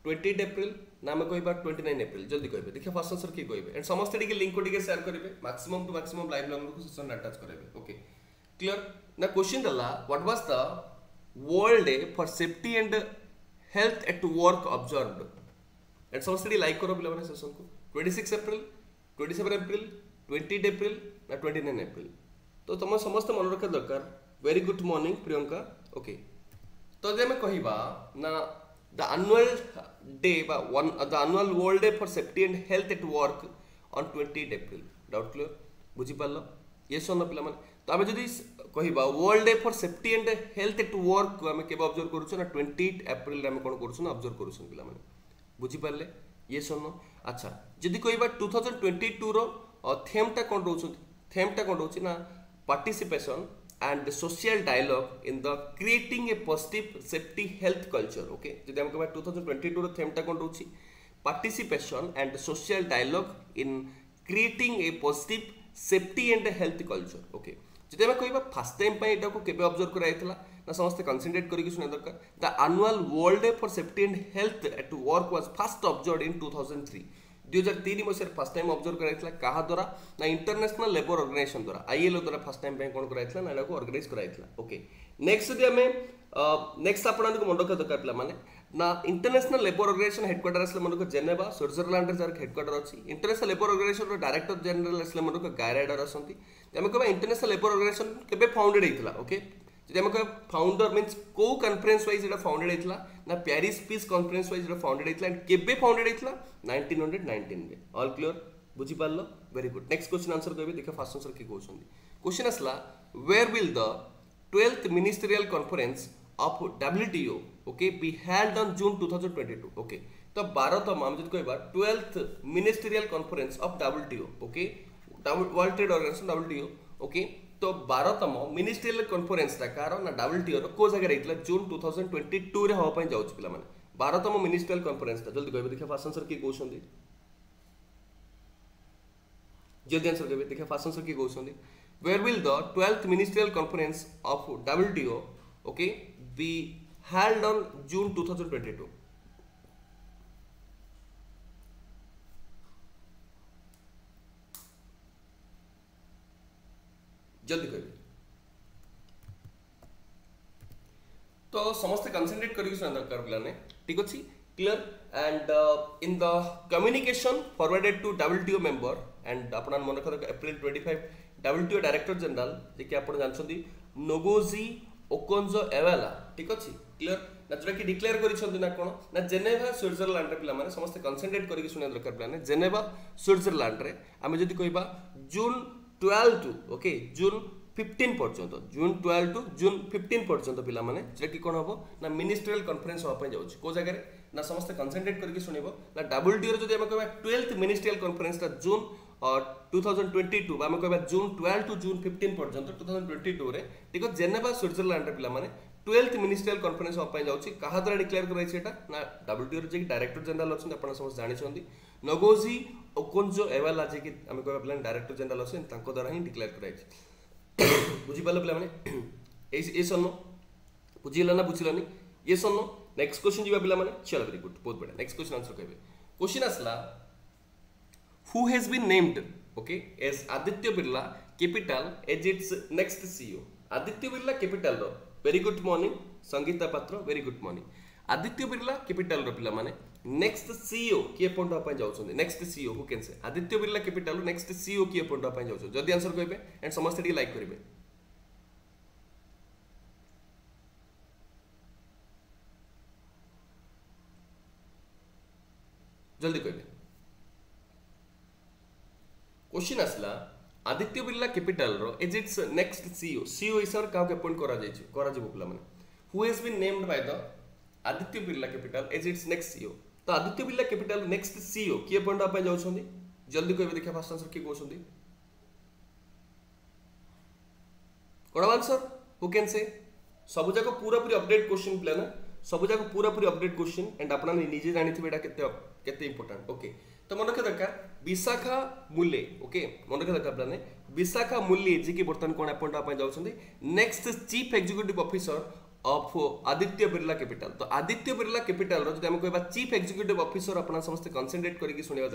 twenty April ना आम कह ट्वेंटी नाइन एप्रिल जल्दी कहे देखिए फ़र्स्ट आंसर किए कहे एंड समस्त लिंक को सेयार करेंगे maximum to maximum live learner को सेशन अटाच करेंगे ओके क्लियर ना क्वेश्चन दला what was the world day for safety and health at work observed and समस्त लाइक करो पिला सेशन को। 26 एप्रिल 27 एप्रिल 28 एप्रिल ना 29 एप्रिल तो तुम समस्त मन रखा दरकार very good morning Priyanka okay तो जब आम कहवा ना the annual day the annual world day for safety and health at work on twenty April doubt clear बुझीपार ये सन पे तो आम जदि कहवा world day for safety and health at work को आम के ऑब्ज़र्व करूँ ना? ट्वेंटी एप्रिल आम कौन करूँ ऑब्ज़र्व करूँ पे बुझीपारे ये सन अच्छा जदि कहवा टू थाउज़ेंड ट्वेंटी टूर थेमटा कौन रोच थेमटा कौन रोचे ना? ଥେମ୍ଟା କ'ଣ ରହୁଛି ନା participation and social dialogue in the creating a positive safety health culture okay ଯଦି ଆମେ କହିବା 2022 ର ଥେମ୍ ଟା କ'ଣ ରହୁଛି participation and social dialogue in creating a positive safety and health culture okay ଯଦି ଆମେ କହିବା ଫାର୍ଷ୍ଟ ଟାଇମ୍ ପାଇଁ ଏଟାକୁ କେବେ ଅବଜର୍ଭ କରାଯାଇଥିଲା ନା ସମସ୍ତେ କନସେନ୍ଟ୍ରେଟ୍ କରିକି ଶୁଣିବା ଦରକାର the annual world day for safety and health at work was first observe in two thousand three दुई मसीह फास्ट टाइम अब्जर्व कराइला क्या द्वारा ना इंटरनेशनल लेबर अर्गानाइजेसन द्वारा आईएलओ द्वारा फास्ट टाइम कौन कराइला ना अर्गानाइज कराइला ओके नेक्स्ट जब आम नेक्स्ट आपको मन रखा दरकार पे ना इंटरनेशनल लेबर अर्गानाइजेसन हेडक्वार्टर आसे मन जेनेवा स्विजरलैंड जार हेडक्वार्टर अच्छी international labour organisation director general आसे मन रख गायराइडर आम कह इंटरनेशनल लेबर अर्गानाइजेसन के फाउंडेड होता ओके যদি আমি কয়ে ফাউন্ডর মিন্স কেউ কনফরেন্স ওয়াইজ এটা ফাউন্ডেড হয়েছিল না প্যারিস পিস কনফরেন্স ওয়াইজ এটা ফাউন্ডেড হয়েছিল এন্ড কেবে ফাউন্ডেড হয়েছিল নাইনটিন হন্ড্রেড নাইনটিনরে all clear বুঝিপারল very good next question answer কবে দেখা ফার্স্ট আনসর কি কৌন কোশ্চিন আসলা where will the twelfth ministerial conference of WTO okay be held on June two thousand twenty two okay তো বারতম আমি যদি কহবা twelfth ministerial conference of WTO okay world trade organisation WTO okay तो बारतम ministerial कन्फरेन्सटा कार ना डबल टीओर को जगह June two thousand twenty two रे हाँ जाऊँ पे बारतम मिनिस्ट्रियल कन्फरेन्सटा जल्दी कहे देखिए फास्ट आंसर किए कहते जल्दी आंसर कहे देखिए फास्ट आंसर किए कहते where will the twelfth ministerial conference of WTO okay be held on June 2022 जल्दी कह तो समस्त कनसेंट्रेट करके सुना दरकार पिलाने। ठीक अच्छे clear and in the communication forwarded to WTO member and आपण मन रखा एप्रिल 25 डब्ल्यूटीओ डायरेक्टर जनरल जे कि आपण जानछंती नोगोजी ओकोंजो एवेला ठीक अच्छे क्लियर ना जोटा कि डिक्लेयर करिसंती ना कोन ना जेनेभा स्विट्जरलैंड रे पिला माने समस्त कनसेंट्रेट करके सुना दरकार पिलाने। जेनेभा स्विट्जरलैंड रे। आमे जदी कहबा June twelve to okay June fifteen পর্যন্ত June twelve to June fifteen পর্যন্ত পিলামানে যেটা কি কোণ হব না মিনিষ্ট্রিয়াল কনফরেন্স হওয়া পাই যাଉଛି কেউ জায়গায় না সমস্ত কনসেনট্রেট করিকি শুনিব না ডাবল ডিওর যদি আমি কহবা twelfth ministerial কনফরেন্সটা June two thousand twenty two ଆମେ କହିବା June twelve to June fifteen ପର୍ଯ୍ୟନ୍ତ ଟୁ ଥାଉଜେଣ୍ଡ ଟ୍ୱେଣ୍ଟି ଟୁରେ ଟିକ ଜେନେଭା ସୁଇଜରଲ୍ୟାଣ୍ଡରେ ପିଲାମାନେ টুয়েলথ মিনিষ্ট্রিয়াল কনফরেন্স হওয়া যাচ্ছে কাহা দ্বারা ডিক্লেয়ার করা হয়েছে এটা না ডব্লুটিওর যে ডাইরেক্টর জেনারেল অনেক আপনার সমস্ত জাঁচান নগোজি ওকোঞ্জো এওয়ালা যে আমি কহবা পিলা ডাইরেক্টর জেনারেল অনেক তাঁর দ্বারা হি ডিক্লেয়ার করা হয়েছে বুঝিপারল পিলা মানে এই এ সন্ন বুঝিগেল না বুঝিলনি ইয়ে সন্ন নেক্সট কোশ্চিন যা পিলা মানে চল ভেরি গুড বহুত বড়িয়া নেক্সট কোশ্চিন আনসর কে কোশ্চিন আসলা who has been named okay as Aditya Birla Capital as its next CEO Aditya Birla ক্যাপিটালর good morning Sangeeta Patra very good morning Aditya Birla Capital पिला माने next CEO किए अपन जाउछन next CEO who can say Aditya Birla Capital next CEO किए अपन जाउछन जदी answer कहबे and समस्त like करिवे जल्दी कहबे क्वेश्चन आसला Aditya Birla Capital as its next CEO CEO हिसाब का अपॉइंट करा जाय छी करा जेबो पिला माने. Who has been named by the Aditya Birla Capital as its next CEO तो Aditya Birla Capital next CEO किए अपॉइंट जाउ छथि जल्दी कहबे देखा फास्ट आंसर की कहउछथि कोन आंसर हु कैन से सब जाक पूरा पूरी अपडेट क्वेश्चन ना एंड केते केते इंपोर्टेंट ओके तो मन रखिया दरकार विशाखा मूल्य ओके मन रखिया दरकार प्लाने विशाखा मूल्य जे बर्तमान कोन आप जाउ छथि next chief executive officer of Aditya Birla Capital तो आदित्य बिरला कैपिटल रो जदि हम कहबा चीफ एग्जीक्यूटिव ऑफिसर अपना समस्त कंसंट्रेट करके सुनिबा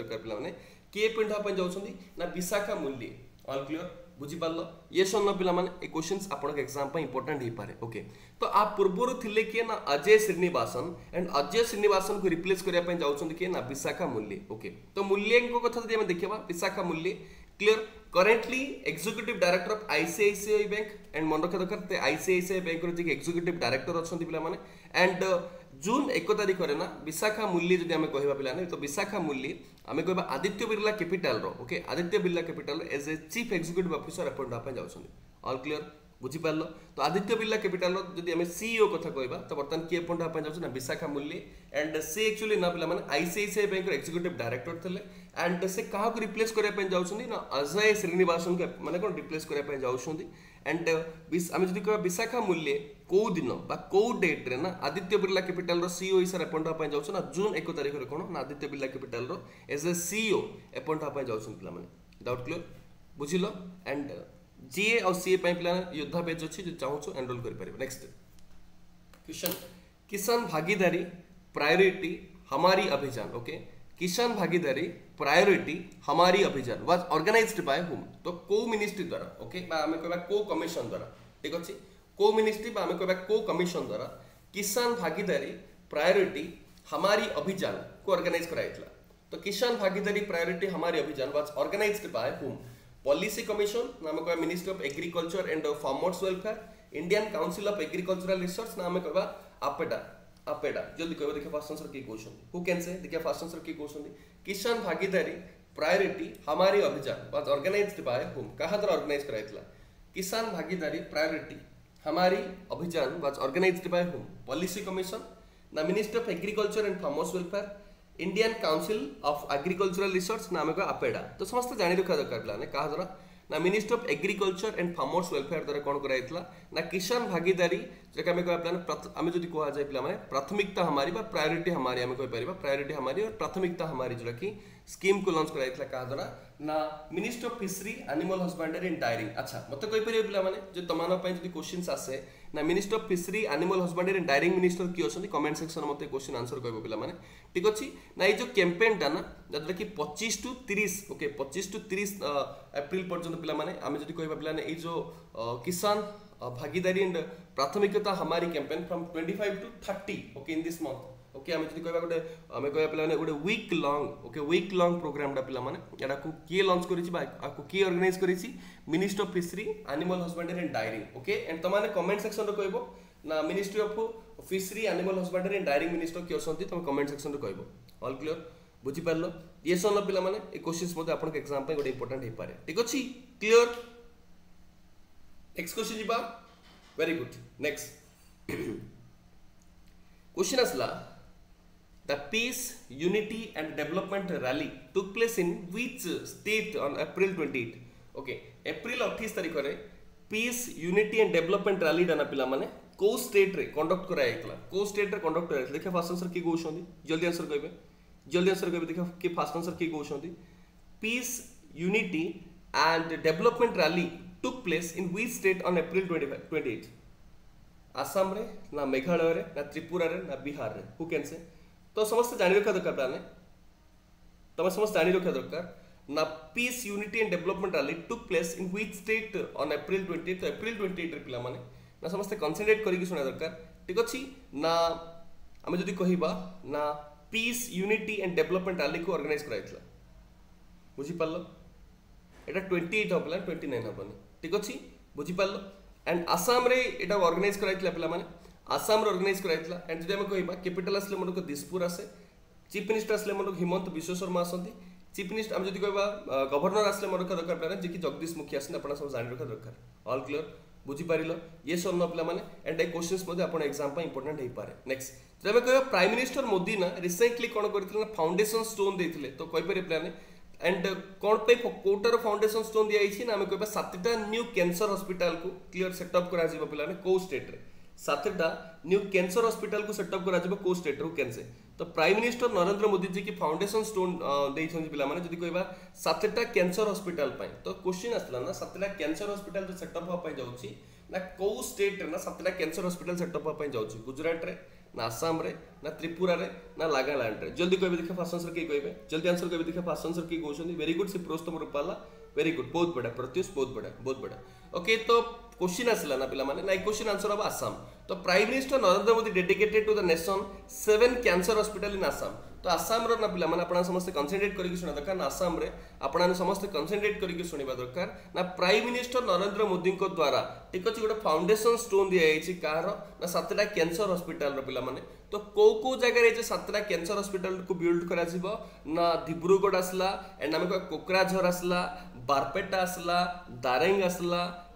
दरकार पिला माने के पिंड आप जाउ छथि ना ये पिला माने ए क्वेश्चंस आपन एग्ज़ाम पे इंपोर्टेंट ही पारे ओके तो आ पूर्वरु थिले के ना अजय श्रीनिवासन एंड अजय श्रीनिवासन को रिप्लेस करिया पे जाउछन के ना विशाखा मूल्य ओके तो मूल्य कथा हम देखिबा विशाखा मूल्य क्लियर करेंटली एग्जीक्यूटिव एंड मन जे माने एंड जून एक तारीख ना विशाखा मूल्य जदि आम कह पे तो विशाखा मूल्य आम कह Aditya Birla Capital okay Aditya Birla Capital as a chief executive officer appoint होगा जाऊँ ऑल क्लियर बुझिपार तो आदित्य बिरला कैपिटाल जब आम सीईओ कथा कहवा तो बर्तमान किए अपॉइंट होगा जाऊँ ना विशाखा मूल्य एंड से एक्चुअली ना पे आईसीआईसीआई बैंक एक्जिक्यूटिव डायरेक्टर थे एंड से क्या रिप्लेस करने जाऊँ को कह दिन कौ डेट्रे ना आदित्य बिरला कैपिटाल सीओ हिसाब अपॉइंट होगा जाऊँ ना जून एक तारीख में कौन ना Aditya Birla Capital as a CEO appoint होगा जाऊँ पे डाउट क्लियर बुझिल एंड जीए और सीए पे योद्धा पेज अच्छी जो चाहूँ एनरोल कर नेक्स्ट क्वेश्चन किसान भागीदारी प्रायोरिटी हमारी अभियान ओके किसान भागीदारी प्रायोरिटी हमारी अभियान वाज ऑर्गेनाइज्ड बाय हुम तो को मिनिस्ट्री द्वारा ओके बा हमें कहबा को कमिशन द्वारा ठीक अछि को मिनिस्ट्री बा हमें कहबा को कमिशन द्वारा किसान भागीदारी प्रायोरिटी हमारी अभियान को ऑर्गेनाइज कराइतला तो किसान भागीदारी प्रायोरिटी हमारी अभियान was organised by whom policy commission नाम कहबा ministry of agriculture and farmers welfare Indian council of agricultural research नाम कहबा आपेडा आपेडा जल्दी कहबो देखिए फ़र्स्ट आंसर की क्वेश्चन हु कैन से देखिए फ़र्स्ट आंसर की क्वेश्चन किसान भागीदारी प्रायोरिटी हमारी अभियान वाज ऑर्गेनाइज्ड बाय हुम कहा द्वारा ऑर्गेनाइज कराइतला किसान भागीदारी प्रायोरिटी हमारी अभियान was organised by whom policy commission ना minister of agriculture and farmers welfare Indian council of agricultural research नाम का अपेडा तो समस्त जानी रखा दरकार पिलाने, कहा द्वारा ना minister of agriculture and farmers welfare द्वारा कौन कराइतला ना किसान भागीदारी हमें कहबा प्लान आमे जदी कहा पिला, माने प्राथमिकता हमारी प्रायोरिटी हमारी, हमें कह परिबा प्रायोरिटी हमारी प्राथमिकता हमारी जोटा कि स्कीम को कराइतला कहा द्वारा ना ministry of fishery animal husbandry and dairying अच्छा मते कहि परिबे पिला, माने, जे क्वेश्चंस आसे, ना ministry of fishery animal husbandry and dairying minister की अछंती कमेंट सेक्शन मते क्वेश्चन आंसर पिला, माने। ठीक अछि? ना ए जो कैंपेन टा ना, जदि कि 25 टू 30 ओके 25 टू 30 एप्रिल पर्यंत पिला माने आमे जदी कहबा पिला ने ए जो किसान भागीदारी एंड प्राथमिकता हमारी campaign from 25 to 30 okay in this month okay आम जी कह गोटे आम कह पे गोटे week long okay week long प्रोग्रामटा पे यहाँ किए लंच कर किए अर्गानाइज कर ministry of fishery animal husbandry and dairying okay and तुम कमेंट सेक्शन कह ना ministry of fishery animal husbandry and dairying minister किए अच्छा तुम कमेंट सेक्शन कह ऑल क्लियर बुझिपार ये सन पे ये क्वेश्चन आप एग्ज़ाम गोटे इंपोर्टाट हो पाए ठीक अच्छे क्लीयर एक्स क्वेश्चन जीपा वेरी गुड नेक्स्ट क्वेश्चन असला the peace unity and development rally took place in which state on April 28 okay April 28 तारीख रे peace unity and development rally दाना पिला माने, को स्टेट रे कंडक्ट कराय हेतला को स्टेट रे कंडक्ट कराय। देखे फ़र्स्ट आंसर की गोछों जल्दी आंसर कहबे? जल्दी आंसर कहबे? देखे के फ़र्स्ट आंसर की गोछों peace unity and development rally took place in which state on April 28? Assam रे ना मेघालय रे ना त्रिपुरा रे ना बिहार रे who can say? तो समस्त जानी रखा दरकार डालने, तो मैं समस्त जानी रखा दरकार। ना peace unity and development rally took place in which state on April 28 तो अप्रैल 28 रे पिला माने। ना समस्त कंसंट्रेट करिक सुना दरकार। ठीक अच्छी, ना आमे जदि कहिबा ना peace unity and development rally को ऑर्गेनाइज कराइतला बुझी पालो एटा 28 होबला 29 ঠিক ଅଛି ବୁଝିପାରିଲ ଆଣ୍ଡ ଆସାମରେ ଏଇଟା ଅର୍ଗାନାଇଜ୍ କରାଯାଇଥିଲା ପିଲାମାନେ ଆସାମରେ ଅର୍ଗାନାଇଜ୍ କରାଯାଇଥିଲା ଆଣ୍ଡ ଯଦି ଆମେ କହିବା କ୍ୟାପିଟାଲ ଆସିଲେ ମନକୁ ଦିସପୁର ଆସେ ଚିଫ୍ ମିନିଷ୍ଟର ଆସିଲେ ମନକୁ ହିମନ୍ତ ବିଶ୍ୱ ଶର୍ମା ଆସନ୍ତି ଚିଫ୍ ମିନିଷ୍ଟର ଆମେ ଯଦି କହିବା ଗଭର୍ଣ୍ଣର ଆସିଲେ ମନେ ରଖିବା ଦରକାର ପିଲାମାନେ ଯିଏକି ଜଗଦୀଶ ମୁଖୀ ଆସନ୍ତି ଆପଣ ସବୁ ଜାଣି ରଖିବା ଦରକାର ଅଲ୍ କ୍ଲିୟର ବୁଝିପାରିଲ ଇଏ ସନ୍ନ ପିଲାମାନେ ଆଣ୍ଡ ଏ କ୍ୱେଶ୍ଚନ୍ସ ମଧ୍ୟ ଆପଣ ଏକ୍ଜାମ୍ ପାଇଁ ଇମ୍ପୋର୍ଟାଣ୍ଟ ହେଇପାରେ ନେକ୍ସଟ ଯଦି ଆମେ କହିବା ପ୍ରାଇମ ମିନିଷ୍ଟର ମୋଦି ନା ରିସେଣ୍ଟଲି କ'ଣ କରିଥିଲେ ନା ଫାଉଣ୍ଡେସନ ଷ୍ଟୋନ୍ ଦେଇଥିଲେ ତ କହିପାରିବେ ପିଲାମାନେ एंड कौन पे कोटार फाउंडेशन स्टोन ना आम कह सातटा न्यू कैंसर हॉस्पिटल को क्लियर सेटअप करा पे को स्टेट सातटा न्यू कैंसर हॉस्पिटल को सेटअप करा को स्टेट रो कैंसे तो प्राइम मिनिस्टर नरेंद्र मोदी जी की फाउंडेशन स्टोन पिला माने जदी कहबा सातटा कैंसर हॉस्पिटल तो क्वेश्चन आसला ना, सातटा कैंसर हॉस्पिटल सेटअप हो पई जाउची ना को स्टेट ना सातटा कैंसर हॉस्पिटल सेटअप हो पई जाउची गुजरात रे। ना आसाम ना त्रिपुरा रे, ना नागालैंड रे। जल्दी कहबे देखा फास्ट आंसर के कहबे जल्दी आंसर कहबे देखा फास्ट आंसर के कहउछन वेरी गुड से प्रोस्तम रूपाला वेरी गुड बहुत बढ़िया, प्रत्युष बहुत बढ़िया, बहुत बड़ा ओके तो क्वेश्चन आसला ना पिला माने ना क्वेश्चन आंसर अब आसाम तो prime minister Narendra Modi dedicated to the nation seven cancer hospital in Assam तो आसाम रो ना पिला माने आपण समस्त कंसंट्रेट करके सुना दरकार ना आसाम रे आपण समस्त कंसंट्रेट करके सुनिबा दरकार ना प्राइम मिनिस्टर नरेंद्र मोदी को द्वारा ठीक अछि गोटे फाउंडेशन स्टोन दिया जायछि कार ना सातटा कैंसर हॉस्पिटल रो पिला माने तो को को जगह रे जे सातटा कैंसर हॉस्पिटल को बिल्ड करा जिवो ना दिब्रुगढ़ आसला एंड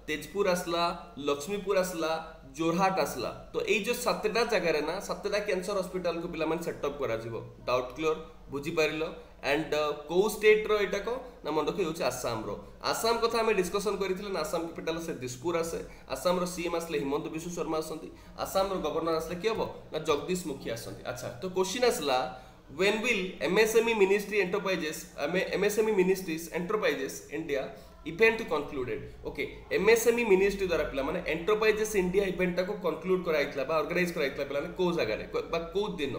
তেজপুর আসলা লক্ষ্মীপুর আসলা যোরহাট আসলা তো এই যে সাতটা জায়গায় না সাতটা ক্যান্সর হসপিটাল কু পিলা সেটঅপ করা যাব ডাউট ক্লিয়র বুঝিপারিল एंड कौ स्टेट रहा ना मन रखिए हूँ आसाम रसाम कथ आम डिस्कसन करें आसाम कैपिटाल से दिस्कुर आसे आसाम सीएम आसले हिमंत विश्व शर्मा आसती आसाम गवर्नर आसले किए हम ना जगदीश मुखी आसती अच्छा तो क्वेश्चन आसला when will msme ministry enterprises msme ministries enterprises india event concluded okay M S M ministry द्वारा पे मैंने एंटरप्राइजेस इंडिया इवेंट को कनक्लूड करगानाइज कर पे कौ जगार कौ दिन।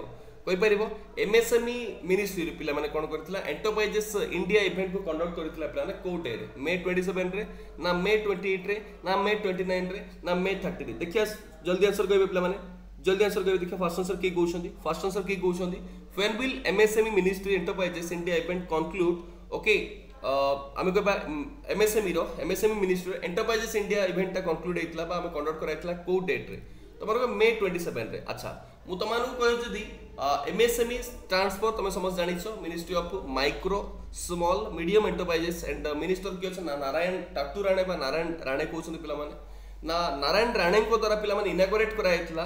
कहींपर M S M E ministry पे कौन कर एंटरप्राइजेस इंडिया इवेंट को कंडक्ट कर पे कौ डे मे ट्वेंटी सेवेन ना मे ट्वेंटी एट्रे ना मे ट्वेंटी नाइन ना मे थर्टी देखिए जल्दी आंसर कहे पे जल्दी आंसर कहे देखिए फास्ट आंसर किए कौन फ़र्स्ट आंसर किए कौन when will M S M ministry enterprises India event conclude okay আমি কবা এমএসএমই র এমএসএমই মিনিষ্ট্রি এন্টারপ্রাইজেস ইন্ডিয়া ইভেন্টটা কনক্লুড হয়েছিল বা আমি কন্ডক্ট করা কেউ ডেট্রে তোমার মে টোয়েন্টি সেভেন্রে আচ্ছা মু তোমাকে কহিদি এমএসএমই ট্রান্সফর তুমি সমস্ত জাঁচ ministry of micro small medium enterprises and minister কি অনেক না নারায়ণ টাটু রাণে বা নারায়ণ রাণে কৌন পিলা মানে না নারায়ণ রাণেঙ্ দ্বারা পিলা মানে ইনাগোরেট করা হয়েছিল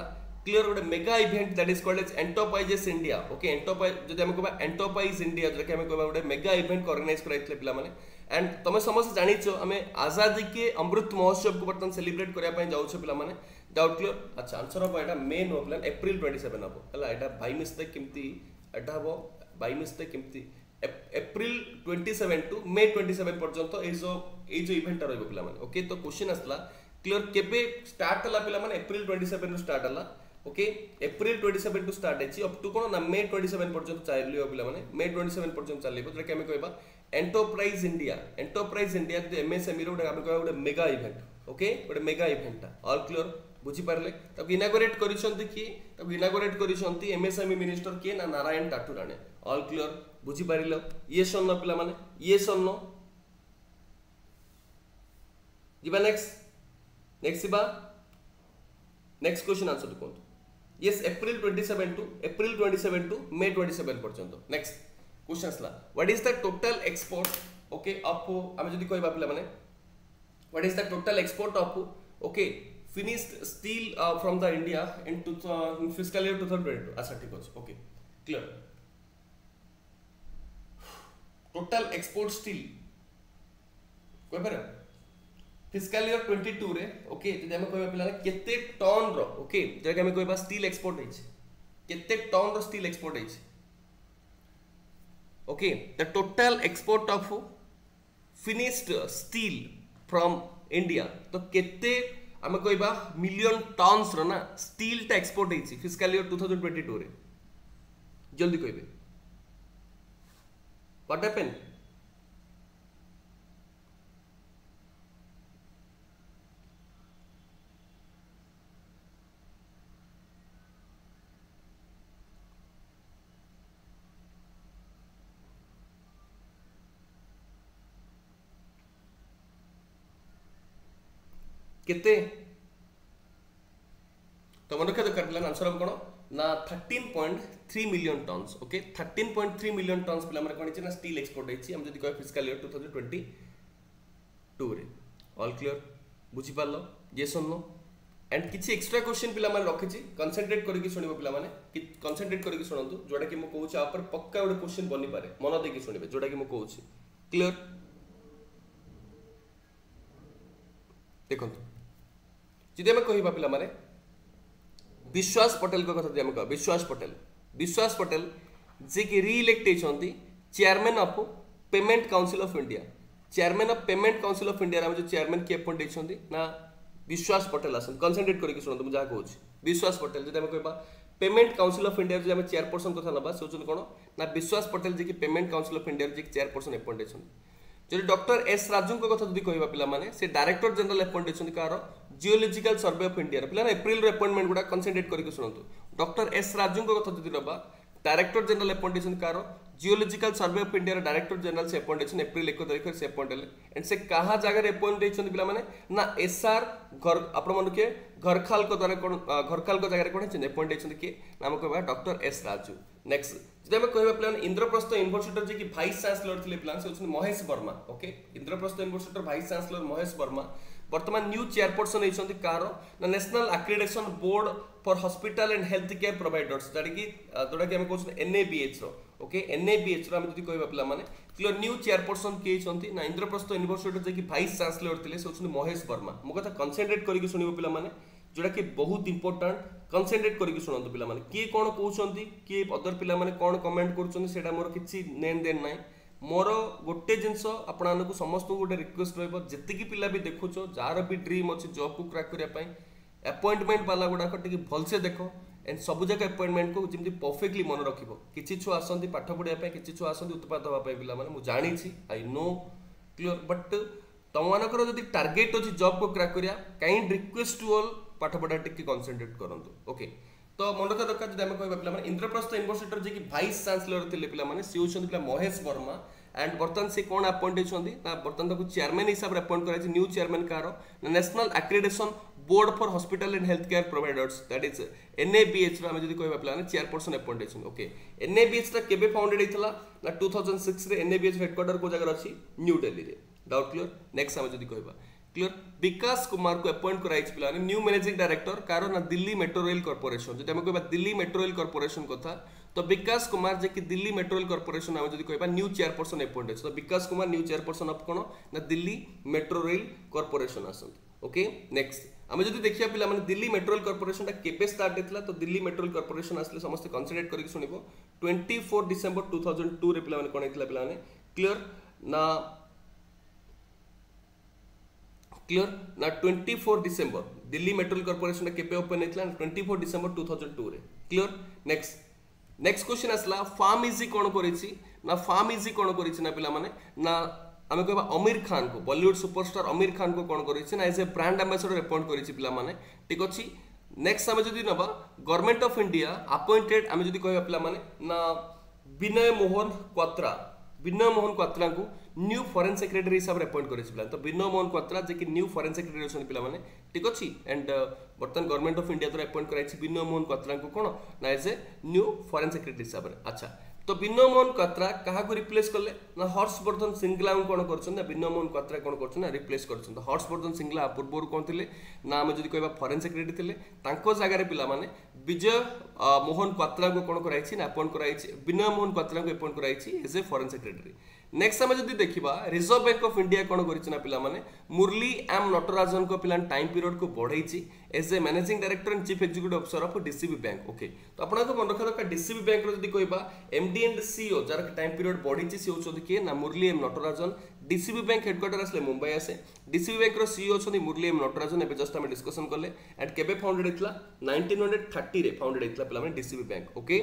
ক্লিয়ার গোটে mega event that is called as enterprises India okay enterprise যদি আমি কবা এন্টোপ্রাইজ ইন্ডিয়া যেটাকে আমি কবা গোটে মেগা ইভেন্ট অর্গানাইজ করাইছিলে পিলামানে এন্ড তুমি সমস্ত জানিছ আমি আজাদি কে অমৃত মহোৎসব কু বর্তমান সেলিব্রেট করা পাই যাওছ পিলামানে ডাউট ক্লিয়ার আচ্ছা আনসর হব এটা মে নো প্ল্যান এপ্রিল 27 হব হলা এটা বাই মিস্টেক কিমতি এটা হব বাই মিস্টেক কিমতি এপ্রিল 27 টু মে 27 পর্যন্ত এই যে এই যে ইভেন্টটা রইব পিলামানে ওকে তো কোশ্চেন আসলা ক্লিয়ার কেবে স্টার্ট হলা পিলামানে এপ্রিল 27 রু স্টার্ট হলা okay April twenty seven to start হয়েছি অপ টু কোণ না মে টোয়েন্টি সেভেন পর্যন্ত চালিব পিলামানে মে টোয়েন্টি সেভেন পর্যন্ত চালিব যেটাকে আমি কহবা এন্টারপ্রাইজ ইন্ডিয়া এন্টারপ্রাইজ ইন্ডিয়া যদি এমএসএমই রে গোটে আমি কহবা গোটে মেগা ইভেন্ট ওকে গোটে মেগা ইভেন্টটা অল ক্লিয়র বুঝিপারে তাকে ইনাগোরেট করছেন কি তাকে ইনাগোরেট করছেন এমএসএমই মিনিষ্টর কি না নারায়ণ টাটুরাণে অল ক্লিয়র বুঝিপার ইয়ে সন্ন পিলা মানে ইয়ে সন্ন যা নেক্সট নেক্সট যা নেক্সট কোশ্চিন আনসর কুহতু yes april 27 to april 27 to may 27 পর্যন্ত next question আসলা what is the total export okay of আমি যদি কইবা পিলা মানে what is the total export of okay finished steel uh, from the india in, to, uh, in fiscal year 2022 আচ্ছা ঠিক আছে okay फिस्काल year 22 रे ओके तो जदे हम कोइबा पिला केते टन रो ओके जदे हम कोइबा स्टील एक्सपोर्ट होइ केते टन रो स्टील एक्सपोर्ट होइ okay the total export of finished steel from India तो केते हम कोइबा मिलियन टन्स रो ना स्टील ता एक्सपोर्ट होइ फिस्काल ईयर 2022 रे, जल्दी कोइबे व्हाट हैपेंड କେତେ ତ ମନେ ରଖିବା ଦରକାର ପିଲାମାନେ ଆନ୍ସର୍ ହେବ କ'ଣ ନା thirteen point three million tons okay thirteen point three million tons ପିଲାମାନେ କ'ଣ ହେଇଛି ନା ଷ୍ଟିଲ୍ ଏକ୍ସପୋର୍ଟ ହେଇଛି ଆମେ ଯଦି କହିବା physical year two thousand twenty ଟୁରେ ଅଲ୍ କ୍ଲିୟର୍ ବୁଝିପାରିଲ ଯେ ଶୁଣିଲ ଆଣ୍ଡ କିଛି ଏକ୍ସଟ୍ରା କ୍ୱେଶ୍ଚିନ୍ ପିଲାମାନେ ରଖିଛି କନସେନ୍ଟ୍ରେଟ୍ କରିକି ଶୁଣିବ ପିଲାମାନେ କି କନସେନ୍ଟ୍ରେଟ୍ କରିକି ଶୁଣନ୍ତୁ ଯେଉଁଟାକି ମୁଁ କହୁଛି ଆ ଉପରେ ପକ୍କା ଗୋଟେ କ୍ୱେଶ୍ଚିନ୍ ବନିପାରେ ମନ ଦେଇକି ଶୁଣିବେ ଯେଉଁଟାକି ମୁଁ କହୁଛି କ୍ଲିୟର୍ ଦେଖନ୍ତୁ যদি আমি কহিবা পিলামানে ବିଶ୍ୱାସ ପଟେଲଙ୍କ କଥା ଯଦି ଆମେ କହିବା ବିଶ୍ୱାସ ପଟେଲ ବିଶ୍ୱାସ ପଟେଲ ଯିଏକି ରିଇଲେକ୍ଟ ହେଇଛନ୍ତି chairman of payment council of India chairman of payment council of ଇଣ୍ଡିଆରେ ଆମେ ଯେଉଁ ଚେୟାରମ୍ୟାନ୍ କିଏ ଆପଏଣ୍ଟ ହେଇଛନ୍ତି ନା ବିଶ୍ୱାସ ପଟେଲ ଆସନ୍ତି କନସେନ୍ଟ୍ରେଟ୍ କରିକି ଶୁଣନ୍ତୁ ମୁଁ ଯାହା କହୁଛି ବିଶ୍ୱାସ ପଟେଲ ଯଦି ଆମେ କହିବା ପେମେଣ୍ଟ କାଉନସିଲ୍ ଅଫ୍ ଇଣ୍ଡିଆର ଯଦି ଆମେ ଚେୟାରପର୍ସନ୍ କଥା ନେବା ସେ ହେଉଛନ୍ତି କ'ଣ ନା ବିଶ୍ୱାସ ପଟେଲ ଯିଏକି ପେମେଣ୍ଟ କାଉନସିଲ୍ ଅଫ୍ ଇଣ୍ଡିଆର ଯିଏକି ଚେୟାରପର୍ସନ୍ ଆପଏଣ୍ଟ ହେଇଛନ୍ତି ଯଦି ଡକ୍ଟର ଏସ୍ ରାଜୁଙ୍କ କଥା ଯଦି କହିବା ପିଲାମାନେ ସେ ଡାଇରେକ୍ଟର ଜେନେରାଲ୍ ଆପଏଣ୍ଟ ହେଇଛନ୍ତି କାହାର ଜିଓଲୋଜିକାଲ ସର୍ଭେ ଅଫ୍ ଇଣ୍ଡିଆର ପିଲାମାନେ ଏପ୍ରିଲର ଆପଏଣ୍ଟମେଣ୍ଟ ଗୁଡ଼ା କନସେନ୍ଟ୍ରେଟ୍ କରିକି ଶୁଣନ୍ତୁ ଡକ୍ଟର ଏସ୍ ରାଜୁଙ୍କ କଥା ଯଦି ନେବା ଡାଇରେକ୍ଟର ଜେନେରାଲ ଆପଏଣ୍ଟ ଅଛନ୍ତି କାହାର ଜିଓଲୋଜିକାଲ ସର୍ଭେ ଅଫ୍ ଇଣ୍ଡିଆର ଡାଇରେକ୍ଟର ଜେନେରାଲ ସେ ଆପଏଣ୍ଟ ଅଛନ୍ତି ଏପ୍ରିଲ ଏକ ତାରିଖରେ ସେ ଆପଏଣ୍ଟ ହେଲେ ଏଣ୍ଡ ସେ କାହା ଜାଗାରେ ଆପଏଣ୍ଟ ହେଇଛନ୍ତି ପିଲାମାନେ ନା ଏସ୍ଆର୍ ଘର ଆପଣ ମନେ କିଏ ଘରଖାଲଙ୍କ ଦ୍ୱାରା କ'ଣ ଘରଖାଲଙ୍କ ଜାଗାରେ କ'ଣ ହେଇଛନ୍ତି ଆପଏଣ୍ଟ ହେଇଛନ୍ତି କିଏ ନାମ କହିବା ଡକ୍ଟର ଏସ୍ ରାଜୁ ନେକ୍ସଟ ଯଦି ଆମେ କହିବା ପିଲାମାନେ ଇନ୍ଦ୍ରପ୍ରସ୍ଥ ୟୁନିଭର୍ସିଟିର ଯିଏକି ଭାଇସ୍ ଚାନ୍ସେଲର ଥିଲେ ପିଲାମାନେ ସେ ହେଉଛନ୍ତି ମହେଶ ବର୍ମା ଓକେ ଇନ୍ଦ୍ରପ୍ରସ୍ଥ ୟୁନିଭର୍ସିଟିର ଭାଇସ୍ ଚାନ୍ସେଲର ମହେଶ ବର୍ମା ବର୍ତ୍ତମାନ ନ୍ୟୁ ଚେୟାରପର୍ସନ ହେଇଛନ୍ତି କାହାର ନା national accreditation board for hospital and health care providers ଯେଉଁଟାକି ଯେଉଁଟାକି ଆମେ କହୁଛନ୍ତି ଏନ୍ଏବିଏଚ୍ର ଓକେ ଏନ୍ଏବିଏଚ୍ର ଆମେ ଯଦି କହିବା ପିଲାମାନେ କ୍ଲିୟର ନ୍ୟୁ ଚେୟାରପର୍ସନ କିଏ ହେଇଛନ୍ତି ନା ଇନ୍ଦ୍ରପ୍ରସ୍ଥ ୟୁନିଭର୍ସିଟିର ଯିଏକି ଭାଇସ୍ ଚାନ୍ସେଲର ଥିଲେ ସେ ହେଉଛନ୍ତି ମହେଶ ବର୍ମା ମୋ କଥା କନସେନ୍ଟ୍ରେଟ୍ କରିକି ଶୁଣିବ ପିଲାମାନେ ଯେଉଁଟାକି ବହୁତ ଇମ୍ପୋର୍ଟାଣ୍ଟ କନସେନ୍ଟ୍ରେଟ୍ କରିକି ଶୁଣନ୍ତୁ ପିଲାମାନେ କିଏ କ'ଣ କହୁଛନ୍ତି କିଏ ଅଦର ପିଲାମାନେ କ'ଣ କମେଣ୍ଟ କରୁଛନ୍ତି ସେଇଟା ମୋର କିଛି ନେନ୍ ଦେନ୍ ନାହିଁ ମୋର ଗୋଟେ ଜିନିଷ ଆପଣମାନଙ୍କୁ ସମସ୍ତଙ୍କୁ ଗୋଟେ ରିକ୍ୱେଷ୍ଟ ରହିବ ଯେତିକି ପିଲା ବି ଦେଖୁଛ ଯାହାର ବି ଡ୍ରିମ୍ ଅଛି ଜବ୍କୁ କ୍ରାକ୍ କରିବା ପାଇଁ ଆପଏଣ୍ଟମେଣ୍ଟ ବାଲା ଗୁଡ଼ାକ ଟିକେ ଭଲସେ ଦେଖ ଏଣ୍ଡ ସବୁ ଯାକ ଆପଏଣ୍ଟମେଣ୍ଟକୁ ଯେମିତି ପରଫେକ୍ଟଲି ମନେ ରଖିବ କିଛି ଛୁଆ ଆସନ୍ତି ପାଠ ପଢ଼ିବା ପାଇଁ କିଛି ଛୁଆ ଆସନ୍ତି ଉତ୍ପାଦ ହେବା ପାଇଁ ପିଲାମାନେ ମୁଁ ଜାଣିଛି ଆଇ ନୋ କ୍ଲିଅର ବଟ୍ ତମମାନଙ୍କର ଯଦି ଟାର୍ଗେଟ୍ ଅଛି ଜବ୍କୁ କ୍ରାକ୍ କରିବା କାଇଣ୍ଡ ରିକ୍ୱେଷ୍ଟ ଟୁ ଅଲ୍ ପାଠ ପଢ଼ା ଟିକେ କନସେନ୍ଟ୍ରେଟ୍ କରନ୍ତୁ ଓକେ ତ ମନେ ରଖିବା ଦରକାର ଯଦି ଆମେ କହିବା ପିଲାମାନେ ଇନ୍ଦ୍ରପ୍ରସ୍ଥ ୟୁନିଭର୍ସିଟିର ଯିଏକି ଭାଇସ୍ ଚାନ୍ସେଲର ଥିଲେ ପିଲାମାନେ ସେ ହେଉଛନ୍ତି ପିଲା ମହେଶ ବର୍ମା ଆଣ୍ଡ ବର୍ତ୍ତମାନ ସେ କ'ଣ ଆପଏଣ୍ଟ ହେଇଛନ୍ତି ନା ବର୍ତ୍ତମାନ ତାକୁ ଚେୟାରମ୍ୟାନ୍ ହିସାବରେ ଆପଏଣ୍ଟ କରାଯାଇଛି ନ୍ୟୁ ଚେୟାରମ୍ୟାନ୍ କାହାର ନା national accreditation board for hospital and health care providers that is ଏନ୍ଏବିଏଚ୍ର ଆମେ ଯଦି କହିବା ପିଲାମାନେ ଚେୟାରପର୍ସନ ଆପଏଣ୍ଟ ହେଇଛନ୍ତି ଓକେ ଏନ୍ଏବିଏଚ୍ଟା କେବେ ଫାଉଣ୍ଡେଡ୍ ହେଇଥିଲା ନା ଟୁ ଥାଉଜେଣ୍ଡ ସିକ୍ସରେ ଏନ୍ଏବିଏଚ୍ ହେଡକ୍ୱାର୍ଟର କେଉଁ ଜାଗାରେ ଅଛି ନ୍ୟୁ ଦିଲ୍ଲୀରେ ଡାଉଟ୍ କ୍ଲିୟର ନେକ୍ସଟ ଆମେ ଯଦି କହିବା क्लियर विकास कुमार को अपॉइंट कराई पे न्यू मैनेजिंग डायरेक्टर कार ना दिल्ली मेट्रो रेल कॉर्पोरेशन जब कह दिल्ली मेट्रो रेल कॉर्पोरेशन कथा तो विकास कुमार जे कि दिल्ली मेट्रो रेल कॉर्पोरेशन आम जब कह न्यू चेयरपर्सन अपॉइंट अच्छे तो Vikas Kumar new chairperson of कौन ना दिल्ली मेट्रो रेल कॉर्पोरेशन आसती ओके नेक्स्ट आम जब देखिए पिला दिल्ली मेट्रो रेल कॉर्पोरेशन के स्टार्ट होता तो दिल्ली मेट्रो रेल कॉर्पोरेशन आसते समस्त कनसीडर करके शुणव twenty four December two thousand two पे कौन होता पे क्लीयर ना क्लियर ना 24 डिसेंबर दिल्ली मेट्रो कॉर्पोरेशन केबे ओपन हेतला 24 डिसेंबर 2002 रे क्लियर नेक्स्ट नेक्स्ट क्वेश्चन आसला फार्म इजी कोन करिछि ना फार्म इजी कोन करिछि ना पिला माने ना आमे कहबा आमिर खान को बॉलीवुड सुपरस्टार आमिर खान को कोन करिछि ना as a brand ambassador appoint करिछि पिला माने ठीक अछि नेक्स्ट आमे जदी नबा गवर्नमेंट ऑफ़ इंडिया अपॉइंटेड आमे जदी कहबा पिला माने ना विनय मोहन क्वात्रा विनय मोहन क्वात्रा को new foreign new foreign secretary ହିସାବରେ ଆପଏଣ୍ଟ କରିଛି ପିଲା ତ ବିନୟ ମୋହନ କତ୍ରା ଯେ କି ନ୍ୟୁ ଫରେନ୍ ସେକ୍ରେଟାରୀ ଅଛନ୍ତି ପିଲାମାନେ ଠିକ୍ ଅଛି ଆଣ୍ଡ ବର୍ତ୍ତମାନ ଗଭର୍ଣ୍ଣମେଣ୍ଟ ଅଫ୍ ଇଣ୍ଡିଆ ଦ୍ୱାରା ଆପଏଣ୍ଟ କରାଯାଇଛି ବିନୟ ମୋହନ କତ୍ରାଙ୍କୁ କ'ଣ ନା as a new foreign secretary ହିସାବରେ ଆଚ୍ଛା ତ ବିନୟ ମୋହନ କତ୍ରା କାହାକୁ ରିପ୍ଲେସ୍ କଲେ ନା ହର୍ଷବର୍ଦ୍ଧନ ସିଙ୍ଗଲାଙ୍କୁ କ'ଣ କରୁଛନ୍ତି ନା ବିନୟ ମୋହନ କତ୍ରା କ'ଣ କରୁଛନ୍ତି ନା ରିପ୍ଲେସ୍ କରୁଛନ୍ତି ହର୍ଷବର୍ଦ୍ଧନ ସିଙ୍ଗଲା ପୂର୍ବରୁ କ'ଣ ଥିଲେ ନା ଆମେ ଯଦି କହିବା ଫରେନ୍ ସେକ୍ରେଟେରୀ ଥିଲେ ତାଙ୍କ ଜାଗାରେ ପିଲାମାନେ ବିଜୟ ମୋହନ କତ୍ରାଙ୍କୁ କ'ଣ କରାଯାଇଛି ନା ଆପଏଣ୍ଟ କରାଯାଇଛି ବିନୟ ମୋହନ କତ୍ରାଙ୍କୁ ଆପଏଣ୍ଟ କରାଯାଇଛି as a foreign secretary next ଆମେ ଯଦି ଦେଖିବା ରିଜର୍ଭ ବ୍ୟାଙ୍କ ଅଫ୍ ଇଣ୍ଡିଆ କ'ଣ କରିଛି ନା ପିଲାମାନେ ମୁରଲି ଆମ୍ ନଟରାଜନଙ୍କ ପିଲାମାନେ ଟାଇମ୍ ପିରିୟଡ଼କୁ ବଢ଼େଇଛି as a managing director and chief executive officer of DCB bank okay ତ ଆପଣଙ୍କ ମନେ ରଖିବା ଦରକାର ଡିସିବି ବ୍ୟାଙ୍କର ଯଦି କହିବା ଏମ୍ଡି ଆଣ୍ଡ ସିଓ ଯାହାର ଟାଇମ୍ ପିରିୟଡ଼ ବଢ଼ିଛି ସେ ହେଉଛନ୍ତି କିଏ ନା Murali M Natarajan DCB bank headquarter আসলে মুম্বাই আসে ডিসিবি ব্যাঙ্কর সিইও অনেক মুরলি এম নটরাজন এবে জস্ট আমি ডিসকসন কলে অ্যান্ড কেবে ফাউন্ডেড হয়েছিল নাইনটিন হন্ড্রেড থার্টিরে ফাউন্ডেড হয়েছিল পিলামানে DCB bank okay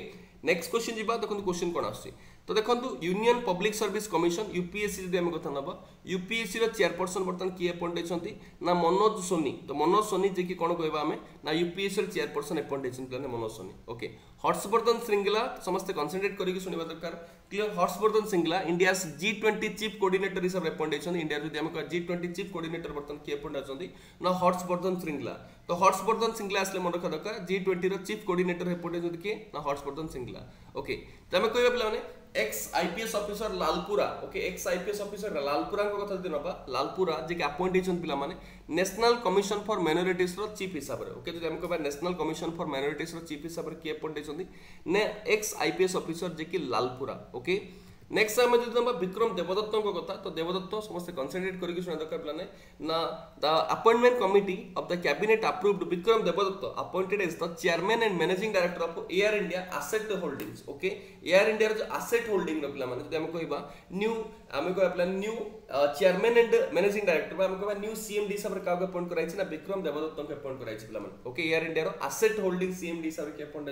next question যা দেখুন কোশ্চিন কোণ আসছে तो देखो union public service commission UPSC जब कथ ना यूपीएससी चेयरपर्सन बर्तन किए अपॉइंट ना मनोज सोनी तो मनोज सोनी जी की कौन कह ना यूपीएससी चेयरपर्सन अपॉइंट पे मनोज सोनी ओके हर्षवर्धन श्रृंगला समस्त कनसेट्रेट कर दरकार clear Harshvardhan Shringla India G twenty chief coordinator हिसाब से appoint India G twenty chief coordinator बर्तन किए अपॉइंट ना हर्षवर्धन श्रृंगला तो हर्षवर्धन श्रृंगला आसने मन रखा दरकार G twenty chief coordinator appoint किए ना हर्षवर्धन श्रृंगला ओके. তুমি কইবা পিলামানে ex IPS officer Lalpura okay ex IPS officer লালপুরাঙ্ কথা যদি নবা লালপুরা যে আপয়েন্ট হয়েছেন পিলামানে ন্যাশনাল কমিশন ফর মাইনরিটিসর চিফ হিসাবে ওকে যদি আমি কবা ন্যাশনাল কমিশন ফর মাইনরিটিসর চিফ হিসাবে কি আপয়েন্ট হয়েছেন নে এক্স আইপিএস অফিসর যে কি লালপুরা ওকে okay? जे नेक्स्ट आम जो नवा विक्रम देवदत्त कथा तो देवदत्त समस्त कनसेंट्रेट करके दरकार पे ना the appointment committee of the cabinet approved Vikram Devdutt appointed as the chairman and managing director of Air India asset holdings okay Air India जो एसेट होल्डिंग पे आम कह आम कह new chairman and managing director आम कह new CMD हिसाब से क्या अपॉइंट कराई ना विक्रम देवदत्त को अपॉइंट कराई Air India asset holding CMD हिसाब से appoint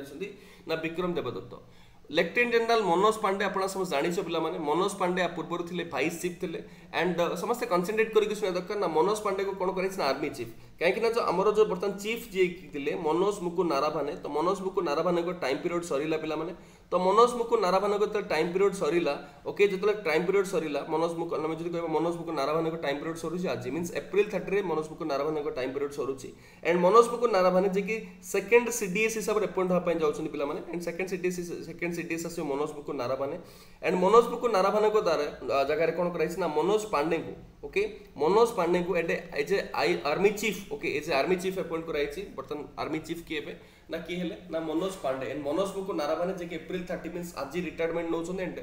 lieutenant general Manoj Pande ଆପଣ ସମସ୍ତେ ଜାଣିଛ ପିଲାମାନେ ମନୋଜ ପାଣ୍ଡେ ଆ ପୂର୍ବରୁ ଥିଲେ ଭାଇସ୍ ଚିଫ୍ ଥିଲେ ଆଣ୍ଡ ସମସ୍ତେ କନସେନ୍ଟ୍ରେଟ୍ କରିକି ଶୁଣିବା ଦରକାର ନା ମନୋଜ ପାଣ୍ଡେକୁ କ'ଣ କରାଯାଇଛି ନା ଆର୍ମି ଚିଫ୍ କାହିଁକିନା ଯେଉଁ ଆମର ଯେଉଁ ବର୍ତ୍ତମାନ ଚିଫ୍ ଯିଏ ଥିଲେ ମନୋଜ ମୁକୁ ନାରାଭାନେ ତ ମନୋଜ ମୁକୁ ନାରାଭାନେଙ୍କ ଟାଇମ୍ ପିରିୟଡ଼ ସରିଲା ପିଲାମାନେ ତ ମନୋଜ ମୁକୁ ନାରାଭାନଙ୍କ ଯେତେବେଳେ ଟାଇମ୍ ପିରିୟଡ଼ ସରିଲା ଓକେ ଯେତେବେଳେ ଟାଇମ୍ ପିରିୟଡ଼ ସରିଲା ମନୋଜ ମୁକୁ ଆମେ ଯଦି କହିବା ମନୋଜ ମୁକୁନ୍ଦ ନାରାଭାନଙ୍କ ଟାଇମ୍ ପିରିୟଡ଼ ସରୁଛି ଆଜି ମିନ୍ସ ଏପ୍ରିଲ ଥାର୍ଟିରେ ମନୋଜ ମୁକୁନ୍ଦ ନାରାଭାନଙ୍କ ଟାଇମ୍ ପିରିୟଡ଼ ସରୁଛି ଏଣ୍ଡ ମନୋଜ ମୁକୁନ୍ଦ ନାରାଭାନେ ଯିଏକି ସେକେଣ୍ଡ ସି ଡି ଏସ୍ ହିସାବରେ ଆପଏଣ୍ଟ ହେବା ପାଇଁ ଯାଉଛନ୍ତି ପିଲାମାନେ and second C D S second C D S ଆସିବ ମନୋଜ ମୁକୁନ୍ଦ ନାରାଭାନେ ଏଣ୍ଡ ମନୋଜ ମୁକୁ ନାରାଭାନଙ୍କ ଦ୍ୱାରା ଜାଗାରେ କ'ଣ କରାଯାଇଛି ନା ମନୋଜ ପାଣ୍ଡେଙ୍କୁ ଓକେ ମନୋଜ ପାଣ୍ଡେଙ୍କୁ at as a I army chief okay as a army chief appoint କରାଯାଇଛି ବର୍ତ୍ତମାନ ଆର୍ମି ଚିଫ୍ କିଏ ଏବେ ନା କିଏ ହେଲେ ନା ମନୋଜ ପାଣ୍ଡେ ଏଣ୍ଡ ମନୋଜ ବୁକୁ ନାରାମାନେ ଯିଏକି ଏପ୍ରିଲ ଥାର୍ଟି ମିନ୍ସ ଆଜି ରିଟାୟାରମେଣ୍ଟ ନେଉଛନ୍ତି ଏଣ୍ଡ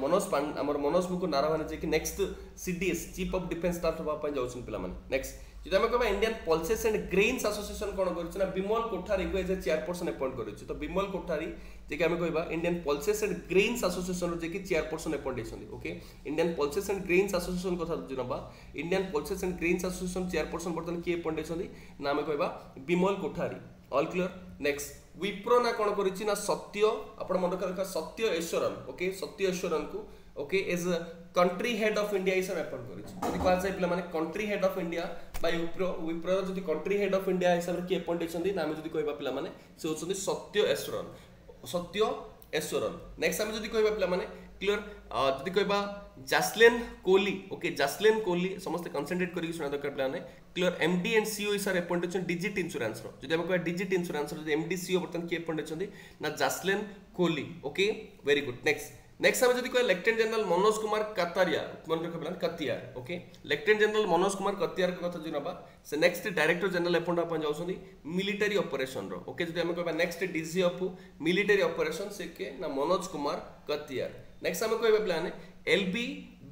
ମନୋଜ ପାଣ୍ଡେ ଆମର ମନୋଜ ବୁକୁ ନାରାମାନେ ଯିଏକି next CDS chief of defence staff ହେବା ପାଇଁ ଯାଉଛନ୍ତି ପିଲାମାନେ ନେକ୍ସଟ ଯଦି ଆମେ କହିବା Indian pulses and grains association କ'ଣ କରୁଛି ନା ବିମଲ କୋଠାରୀକୁ ଏଜ୍ ଏ ଚେୟାରପର୍ସନ୍ ଆପଏଣ୍ଟ କରିଛି ତ ବିମଲ କୋଠାରୀ ଯିଏକି ଆମେ କହିବା ଇଣ୍ଡିଆନ୍ ପଲ୍ସେସ୍ ଆଣ୍ଡ ଗ୍ରେନ୍ସ ଆସୋସିଏସନ୍ର ଯିଏକି ଚେୟାରପର୍ସନ୍ ଆପଏଣ୍ଟ ହେଇଛନ୍ତି okay Indian pulses and grains association କଥା ଯଦି ନେବା Indian pulses and grains association chairperson ବର୍ତ୍ତମାନ କିଏ ଆପଏଣ୍ଟ ହେଇଛନ୍ତି ନା ଆମେ କହିବା Bimal Kothari all clear next Wipro ନା କ'ଣ କରିଛି ନା ସତ୍ୟ ଆପଣ ମନେ ରଖିବା Satya Eswaran okay Satya ଈଶ୍ୱରନକୁ okay as country head of India ହିସାବରେ ଆପଏଣ୍ଟ କରିଛି ଯଦି କୁହାଯାଏ ପିଲାମାନେ କଣ୍ଟ୍ରି ହେଡ୍ ଅଫ୍ ଇଣ୍ଡିଆ ବା ୱିପ୍ରୋ ୱିପ୍ରୋର ଯଦି କଣ୍ଟ୍ରି ହେଡ୍ ଅଫ୍ ଇଣ୍ଡିଆ ହିସାବରେ କିଏ ଆପଏଣ୍ଟ ହେଇଛନ୍ତି ନା ଆମେ ଯଦି କହିବା ପିଲାମାନେ ସେ ହେଉଛନ୍ତି ସତ୍ୟ ଈଶ୍ୱରନ ସତ୍ୟ ଈଶ୍ୱରନ ନେକ୍ସଟ ଆମେ ଯଦି କହିବା ପିଲାମାନେ क्लीयर जदि कहवा जासलेन कोहली ओके जासलेन कोहली समस्त कनसेंट्रेट करके शुणा दरकार पे clear M D and CEO sir appoint अच्छा डिजिट इन्सुरांस जब आम कह digit insurance M D CEO बर्तमान किए एपॉइंट अच्छा ना Jasleen Kohli okay very good next next आम जब कह लेफ्टेनेंट जेनेल मनोज कुमार कतारिया मन रखा Katiyar okay lieutenant general Manoj Kumar Katiyar कथ जो ना से नेक्स्ट डायरेक्टर जेनेल एपॉइंट जाऊँगी मिलिटारी अपरेसन ओके जब आम कह next DC of military operation से के ना मनोज कुमार कतिर ನೆಕ್ಸ್ಟ್ ಆಮೇಲೆ ಕೋಯಿಬೆ plan L B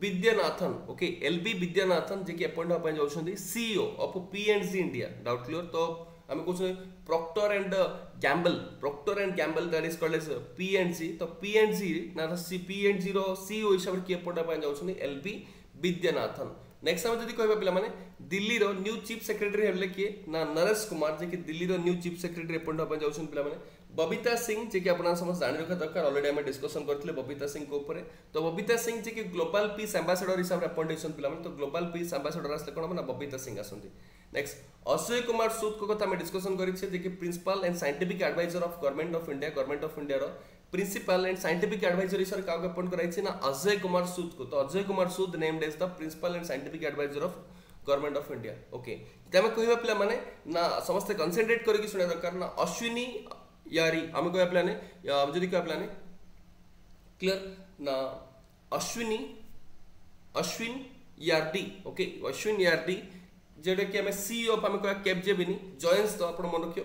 Vidyanathan okay LB Vidyanathan జేకి appoint అప్ అని చదువుతుంది CEO of P and G India doubt clear తో ఆమె కూర్చుని Procter and Gamble Procter and Gamble that is called as P and G తో పిఎండ్సి నా పిఎండ్సిର సిఇଓ ହିସାବରେ କିଏ ଅପଏଣ୍ଟ ପାଇଁ ଯାଉଛନ୍ତି ଏଲ୍ବି ବିଦ୍ୟାନାଥନ୍ ନେକ୍ସଟ ଆମେ ଯଦି କହିବା ପିଲାମାନେ ଦିଲ୍ଲୀର ନ୍ୟୁ ଚିଫ୍ ସେକ୍ରେଟାରୀ ହେଲେ କିଏ ନା ନରେଶ କୁମାର ଯିଏକି ଦିଲ୍ଲୀର ନ୍ୟୁ ଚିଫ୍ ସେକ୍ରେଟାରୀ ଅପଏଣ୍ଟ ପାଇଁ ଯାଉଛନ୍ତି ପିଲାମାନେ बबिता सिंह, जी कि आप समस्त जाणी रखा दरकार अलरेडी आम डिस्कसन करते बबिता सिंह उपर. तो Babita Singh, ji global peace ambassador हिसाब से अपॉइंट होती पे तो ग्लोबाल पीस आंबासाडर आसले कौन ना बबिता सिंह आसती नेक्स्ट अजय कुमार सूद को कथा डिस्कसन करें कि principal and scientific adviser of government of India government of India principal and scientific adviser हिसाब से क्या अपॉइंट कराई ना अजय कुमार सूद को. तो Ajay Kumar Sood named as the principal and scientific adviser of government of India okay कह पे ना समस्त कनसेन्ट्रेट करके शुणा दरकार ना अश्विनी यारी आम कह प्लान जी कह प्लान क्लियर ना, अश्विनी, अश्विन, यारडी ओके अश्विन, यारडी जेटा कि सीओ अफ आम कह कैबजेबी जयंस तो आप मन रखियो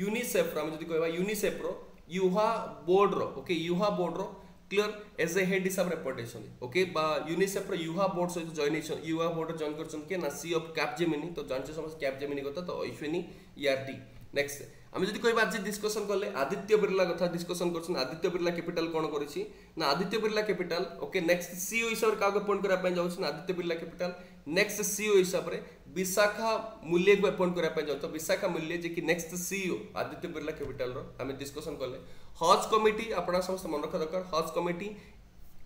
यूनिसेफ्र आम जी कह यूनिसेफ्र युवा बोर्ड रोके युवा बोर्ड र क्लीयर एज ए हेड हिसाब से पढ़े ओके यूनिसेफ्र युवा बोर्ड सहित जइन युवा बोर्ड जॉन कर सी अफ कैपजेमिनी तो जानते समस्त कैपजेमिनी कथ तो अश्विनी, यारडी. नेक्स्ट আমি যদি কইবা আজি ডিসকশন কলে আদিত্য বিড়লা কথা ডিসকশন করছেন আদিত্য বিড়লা ক্যাপিটাল কোন করেছি না Aditya Birla capital okay next CEO হিসাবে কাউকে পয়েন্ট করা পাই যাচ্ছেন Aditya Birla capital next CEO হিসাবে বিশাখা মূল্যে কু পয়েন্ট করা পাই যাচ্ছ বিশাখা মূল্যে যে কি next CEO Aditya Birla capital আমি ডিসকশন কলে হজ কমিটি আপনার সমস্ত মনে রাখা দরকার Haj committee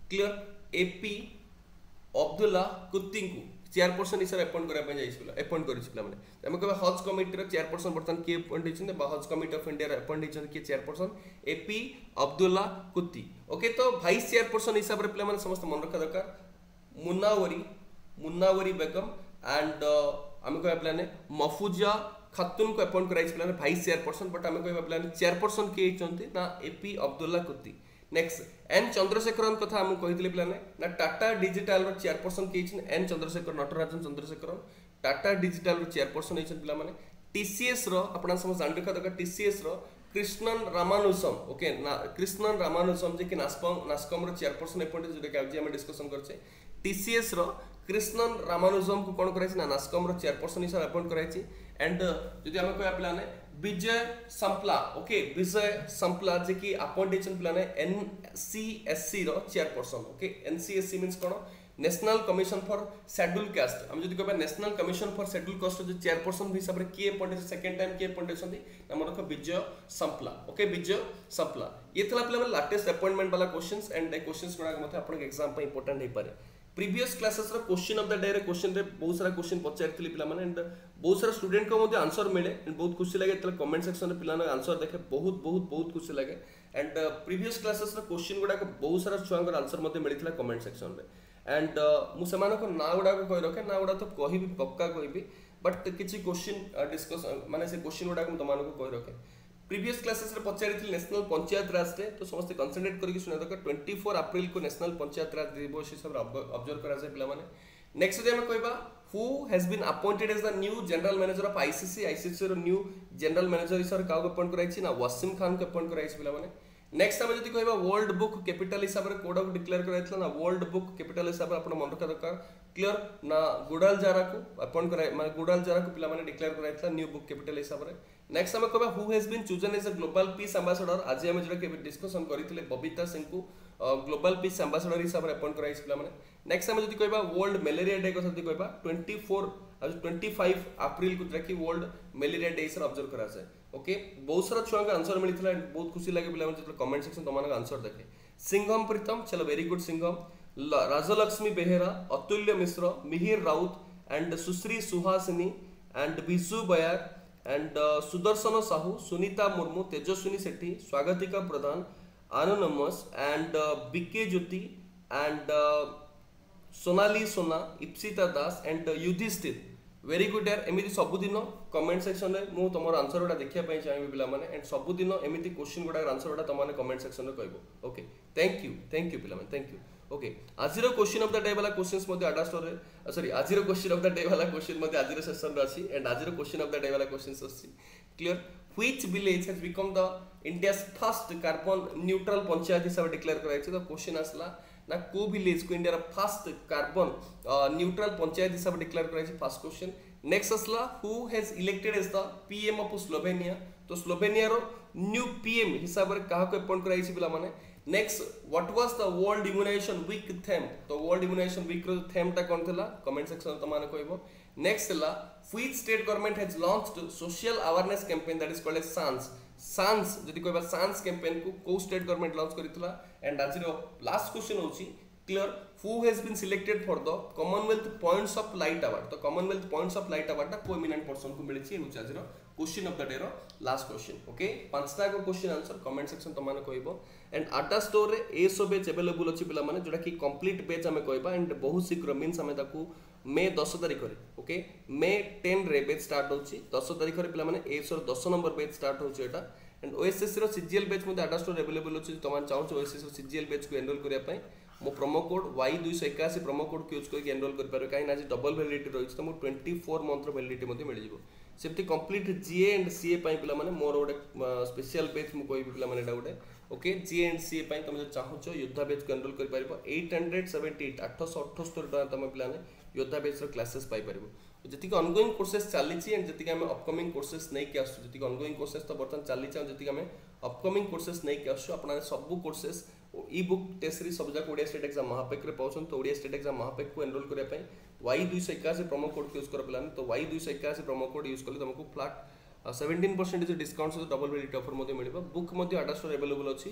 clear AP Abdullah কুত্তিঙ্কু chairperson হিসাবে অ্যাপয়েন্ট করা যাইছিল অ্যাপয়েন্ট করেছি পিলামানে আমি কবা হজ কমিটির চেয়ারপর্সন বর্তমান কিয়ে অ্যাপয়েন্ট হয়েছেন বা হজ কমিটি অফ ইন্ডিয়ার অ্যাপয়েন্ট হয়েছেন কিয়ে চেয়ারপর্সন এপি অব্দুল্লা কুতি ওকে তো ভাইস চেয়ারপর্সন হিসাবে পিলামানে সমস্ত মনে রাখা দরকার মুন্নাওয়ারি মুন্নাওয়ারি বেগম অ্যান্ড আমি কবা পিলানে মফুজা খাতুন কু অ্যাপয়েন্ট করা হয়েছে পিলানে ভাইস চেয়ারপর্সন বাট আমি কবা পিলানে চেয়ারপর্সন কিয়ে হয়েছেন না AP Abdullah Kutty next N Chandrasekaran କଥା ମୁଁ କହିଥିଲି ପିଲାମାନେ ନା ଟାଟା ଡିଜିଟାଲର ଚେୟାରପର୍ସନ କିଏ ହେଇଛନ୍ତି ଏନ୍ ଚନ୍ଦ୍ରଶେଖର ନଟରାଜନ ଚନ୍ଦ୍ରଶେଖରନ୍ ଟାଟା ଡିଜିଟାଲର ଚେୟାରପର୍ସନ ହେଇଛନ୍ତି ପିଲାମାନେ ଟିସିଏସ୍ର ଆପଣ ସମସ୍ତେ ଜାଣି ରଖିବା ଦରକାର ଟିସିଏସ୍ର কৃষ্ণন রামানুজম ওকে না কৃষ্ণন রামানুজম যে কি নাসকম নাসকমর চেয়ারপর্সন এপয়েন্ট যেটা আজ আমি ডিসকশন করছে টিসিএস র কৃষ্ণন রামানুজম কু কোন করাইছি না নাসকমর চেয়ারপর্সন হিসাবে এপয়েন্ট করাইছি এন্ড যদি আমি কয়া প্লানে विजय संपला ओके विजय संपला जे कि अपॉइंटेशन प्लान है एनसीएससी रो chairperson okay NCSC means cone national commission for scheduled caste हम जदि कहबा national commission for scheduled caste जो चेयरपर्सन हिसाब रे किए अपॉइंट सेकंड टाइम किए अपॉइंट होसंती हमर को विजय संपला ओके विजय संपला। ये थला प्लान लेटेस्ट अपॉइंटमेंट वाला क्वेश्चंस एंड ए क्वेश्चंस गुडा मते आपन प्रीवियस क्लासेस रो क्वेश्चन ऑफ़ द डे रे क्वेश्चन रे बहुत सारा क्वेश्चन पचारथिली पिला माने एंड बहुत सारा स्टूडेंट को मते आंसर मिले एंड बहुत खुशी लागे तले कमेंट सेक्शन रे पिला आंसर देखे बहुत बहुत बहुत खुशी लागे एंड प्रीवियस क्लासेस रो क्वेश्चन गुडा बहुत सारा छुआंकर आंसर मते मिलिथिला कमेंट सेक्शन रे एंड मु सेमानको ना गुडा को कहि रखे ना गुडा तो कहिबी पक्का कहिबी बट किछि क्वेश्चन डिस्कस माने से क्वेश्चन गुडा को तमानको कहि रखे प्रीवियस क्लासेस रे पचारिथिल नेशनल पंचायत राज रे तो समस्त कंसंट्रेट करके सुना दरकार 24 अप्रैल को नेशनल पंचायत राज दिवस हिसाब रे ऑब्ज़र्व करा जाय पिला माने नेक्स्ट डे हम कहबा who has been appointed as the new general manager of ICC ICC row new general manager हिसाब काउ अपॉइंट कराइछि ना वसीम खान को अपॉइंट कराइछि पिला माने नेक्स्ट आम जदि कहबा वर्ल्ड बुक कैपिटल हिसाब रे कोडा को डिक्लेयर कराइथिला वर्ल्ड बुक कैपिटल हिसाब आपण मन रखा दरकार। क्लियर ना गुडाल जारा को कराइ माने गुडाल जारा को पिला माने डिक्लेयर कराइथिला न्यू बुक कैपिटल हिसाब रे नेक्स्ट आम कहबा who has been chosen as a global peace ambassador आज आम जेटा के डिस्कशन करथिले बबीता सिंह को ग्लोबल पीस एम्बेसडर हिसाब रे अपॉइंट पिला माने नेक्स्ट आम जदि कहबा वर्ल्ड मलेरिया डे को जदि कहबा 24 आज 25 अप्रैल को जकी वर्ल्ड मलेरिया डे हिसाब ऑब्ज़र्व करा जाय ओके बहुत सारा छुआ आंसर मिलता बहुत खुशी लगे पिला जो कमेंट सेक्शन तुम आंसर देखे। सिंघम प्रीतम, चलो very good Singham. Rajlakshmi Behera, Atulya Mishra, Mihir Rout and Sushri Suhasini and Biju Bayar and Sudarshan Sahu, Sunita Murmu, Tejaswini Sethi Swagatika Pradhan anonymous and BK Jyoti and Sonali Sona, Ipsita Das and Yudhishthir. Very good ইয়ার এমিতি সবুদিন comment সেকশনরে মু তোমার answer গুড়া দেখা পাই পিলা পিলামানে এন্ড সবুদিন এমিতি কোশ্চিন গুড়া আনসর গুড়া তোমাকে কমেন্ট সেকশনরে কহব okay thank you thank you পিলামানে thank you okay আজির কোশ্চিন অফ দ্য ডে বালা কোশ্চিন মধ্যে আডাস্টরে সরি আজির কোশ্চিন অফ দ্য ডে বালা কোশ্চিন মধ্যে আজির সেকশনরে আছে এন্ড আজির কোশ্চিন অফ দ্য ডে বালা কোশ্চিন আছে clear which village has become the India's first carbon neutral panchayat হিসাবে ডিক্লেয়ার করা হয়েছে তো কোশ্চিন আসলা ना को विलेज को India first carbon neutral panchayat हिसाब डिक्लेयर कराइছে फ़र्स्ट क्वेश्चन नेक्स्ट असला who has elected as the PM of Slovenia तो स्लोवेनिया न्यू पीएम हिसाब रे काहा को अपॉइंट कराइछि पिला माने next what was the world immunization week theme तो वर्ल्ड इम्यूनाइजेशन वीक थेम ता कोन थला कमेंट सेक्शन त माने कहबो नेक्स्ट ला which state government has launched social awareness campaign that is called as SANS? SANS ଯଦି କହିବା ସାନ୍ସ କ୍ୟାମ୍ପେନ୍କୁ କେଉଁ ଷ୍ଟେଟ୍ ଗଭର୍ଣ୍ଣମେଣ୍ଟ ଲଞ୍ଚ କରିଥିଲା ଆଣ୍ଡ ଆଜିର ଲାଷ୍ଟ କ୍ୱେଶ୍ଚିନ୍ ହେଉଛି clear who has been selected for the commonwealth points of light award ତ Commonwealth points of light ଆୱାର୍ଡ଼ଟା କୋ ଏମିନାଣ୍ଟ ପର୍ସନକୁ ମିଳିଛି ଏ ହେଉଛି ଆଜିର क्वेश्चन ऑफ़ द डे रो लास्ट क्वेश्चन ओके पांचटा को क्वेश्चन आंसर कमेंट सेक्शन तमाने कहबो एंड आटा स्टोर रे ए सब बेच अवेलेबल अछि पिला माने जोटा कि कंप्लीट पेज हमें कहबा एंड बहुत शीघ्र मींस हमें ताकू मे दस तारीख okay May ten batch start होची दस तारीख रे पिला माने ए सर दस नंबर बेच स्टार्ट एटा एंड ओएसएस रो सीजीएल बैच मध्ये आडा स्टोर अवेलेबल अछि तमान चाहो ओएसएस रो सीजीएल बैच को एनरोल पई मो प्रोमो कोड वाई दुई एकाशी प्रोमो कोड यूज़ करके एनरोल कर कहीं आज डबल भैलिडिटी रही तो मुझे ट्वेंटी फोर मंथर भैलिडिटी मिल जाए सेमती कंप्लीट जीए एंड सीए पे मोर गोटे स्पेशल बेच मुझे कहबी पे गोटे ओके जीए एंड सीए तुम जो चाहो योद्धा बेच को एनरोल कर एट हंड्रेड सेवेन्टी एट आठश अठस्तरी टाँग तुम पे योद्धा बेच क्लासेस पाइपर जी अनगोईंग कोर्सेस चली एंड जी आम अपकमिंग कोर्सेस नहीं कि आसू अनगोईंग कोर्सेस तो बर्तमान चली जी आम अपकमिंग कोर्सेस नहीं कि आसू आप सब courses e book test series ସବୁଯାକ ଓଡ଼ିଆ ଷ୍ଟେଟ୍ ଏକ୍ଜାମ୍ ମହାପେକରେ ପାଉଛନ୍ତି ତ ଓଡ଼ିଆ ଷ୍ଟେଟ୍ ଏକ୍ଜାମ୍ ମହାପେକକୁ ଏନରୋଲ୍ କରିବା ପାଇଁ ୱାଇ ଦୁଇଶହ ଏକାଅଶୀ ପ୍ରୋମୋ କୋଡ଼୍ ୟୁଜ୍ କର ପିଲାମାନେ ତ ୱାଇ ଦୁଇଶହ ଏକାଅଶୀ ପ୍ରୋମୋ କୋଡ଼୍ ୟୁଜ୍ କଲେ ତୁମକୁ ଫ୍ଲାଟ୍ ସେଭେଣ୍ଟିନ୍ ପରସେଣ୍ଟେଜ୍ ଡିସ୍କାଉଣ୍ଟ ସହିତ ଡବଲ୍ ଭେଲିଡିଟି ଅଫର୍ ମଧ୍ୟ ମିଳିବ ବୁକ୍ ମଧ୍ୟ ଆଡା ଷ୍ଟୋର୍ ଆଭେଲେବଲ୍ ଅଛି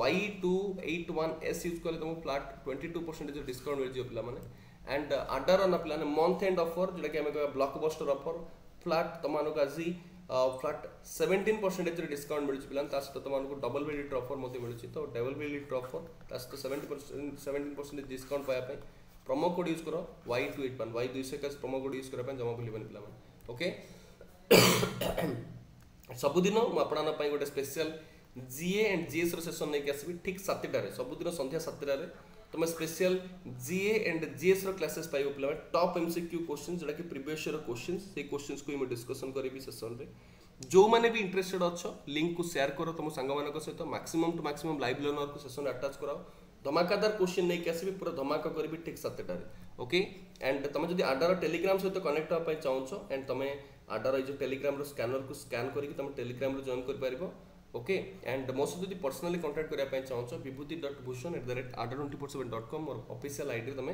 Y two eight one S use କଲେ ତୁମକୁ flat twenty two percentage discount ମିଳିଯିବ ପିଲାମାନେ and ଆଡାର on plan month end offer ଯେଉଁଟାକି ଆମେ କହିବା ବ୍ଲକ୍ ବଷ୍ଟର ଅଫର୍ ଫ୍ଲାଟ୍ ତମମାନଙ୍କୁ ଆଜି ଫ୍ଲାଟ୍ ସେଭେଣ୍ଟିନ୍ ପରସେଣ୍ଟେଜରେ ଡିସ୍କାଉଣ୍ଟ ମିଳୁଛି ପିଲାମାନେ ତା ସହିତ ତମମାନଙ୍କୁ ଡବଲ୍ ବି ଲିଟର ଅଫର୍ ମଧ୍ୟ ମିଳୁଛି ତ ଡବଲ୍ ବି ଲିଟର ଅଫର୍ ତା ସହିତ seventy percent seventeen percentage discount ପାଇବା ପାଇଁ ପ୍ରମୋ କୋଡ୍ ୟୁଜ୍ କର Y two eight one Y ଦୁଇଶହ ଏକାଶ ପ୍ରମୋ କୋଡ୍ ୟୁଜ୍ କରିବା ପାଇଁ ଜମା ଭୁଲିବନି ପିଲାମାନେ ଓକେ ସବୁଦିନ ମୁଁ ଆପଣମାନଙ୍କ ପାଇଁ ଗୋଟେ ସ୍ପେଶାଲ ଜିଏ ଆଣ୍ଡ ଜିଏସ୍ର ସେସନ୍ ନେଇକି ଆସିବି ଠିକ୍ ସାତଟାରେ ସବୁଦିନ ସନ୍ଧ୍ୟା ସାତଟାରେ तुम special GA and GS classes पाइब पे टॉप एमसीक्यू क्वेश्चन जोटा कि प्रिवियस ईयर क्वेश्चन से क्वेश्चन को मुझे डिस्कसन करी सेसन में जो मैंने भी इंटरेस्टेड अच्छ लिंक को सेयार कर तुम सांग सहित maximum to maximum live learner को सेसन आटाच कराओ। धमाकादार क्वेश्चन नहीं आसवि पूरा धमाका करी ठीक सातटार ओके एंड तुम जब आडार टेलीग्राम सहित कनेक्ट होगा चाहो एंड तुम आडार जो टेलीग्राम स्कानर को स्कान करके तुम टेलीग्राम जॉइन कर ओके एंड मो सहित पर्सनाली कंटाक्ट करने चाहो Vibhuti dot Bhushan at the rate Adda twenty four seven dot com more official I D तुम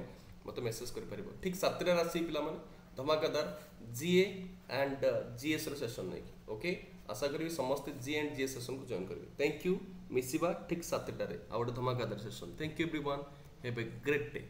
मत मेसेज कर ठीक सातटा आसी पे धमाकादार जीए एंड जीएस रेसन नहीं ओके आशा करी समस्त जी एंड जीएस सेसन को जॉइन करेंगे थैंक यू मिसिबा, ठीक सातटार आ गए धमाकादार session thank you everyone have a great day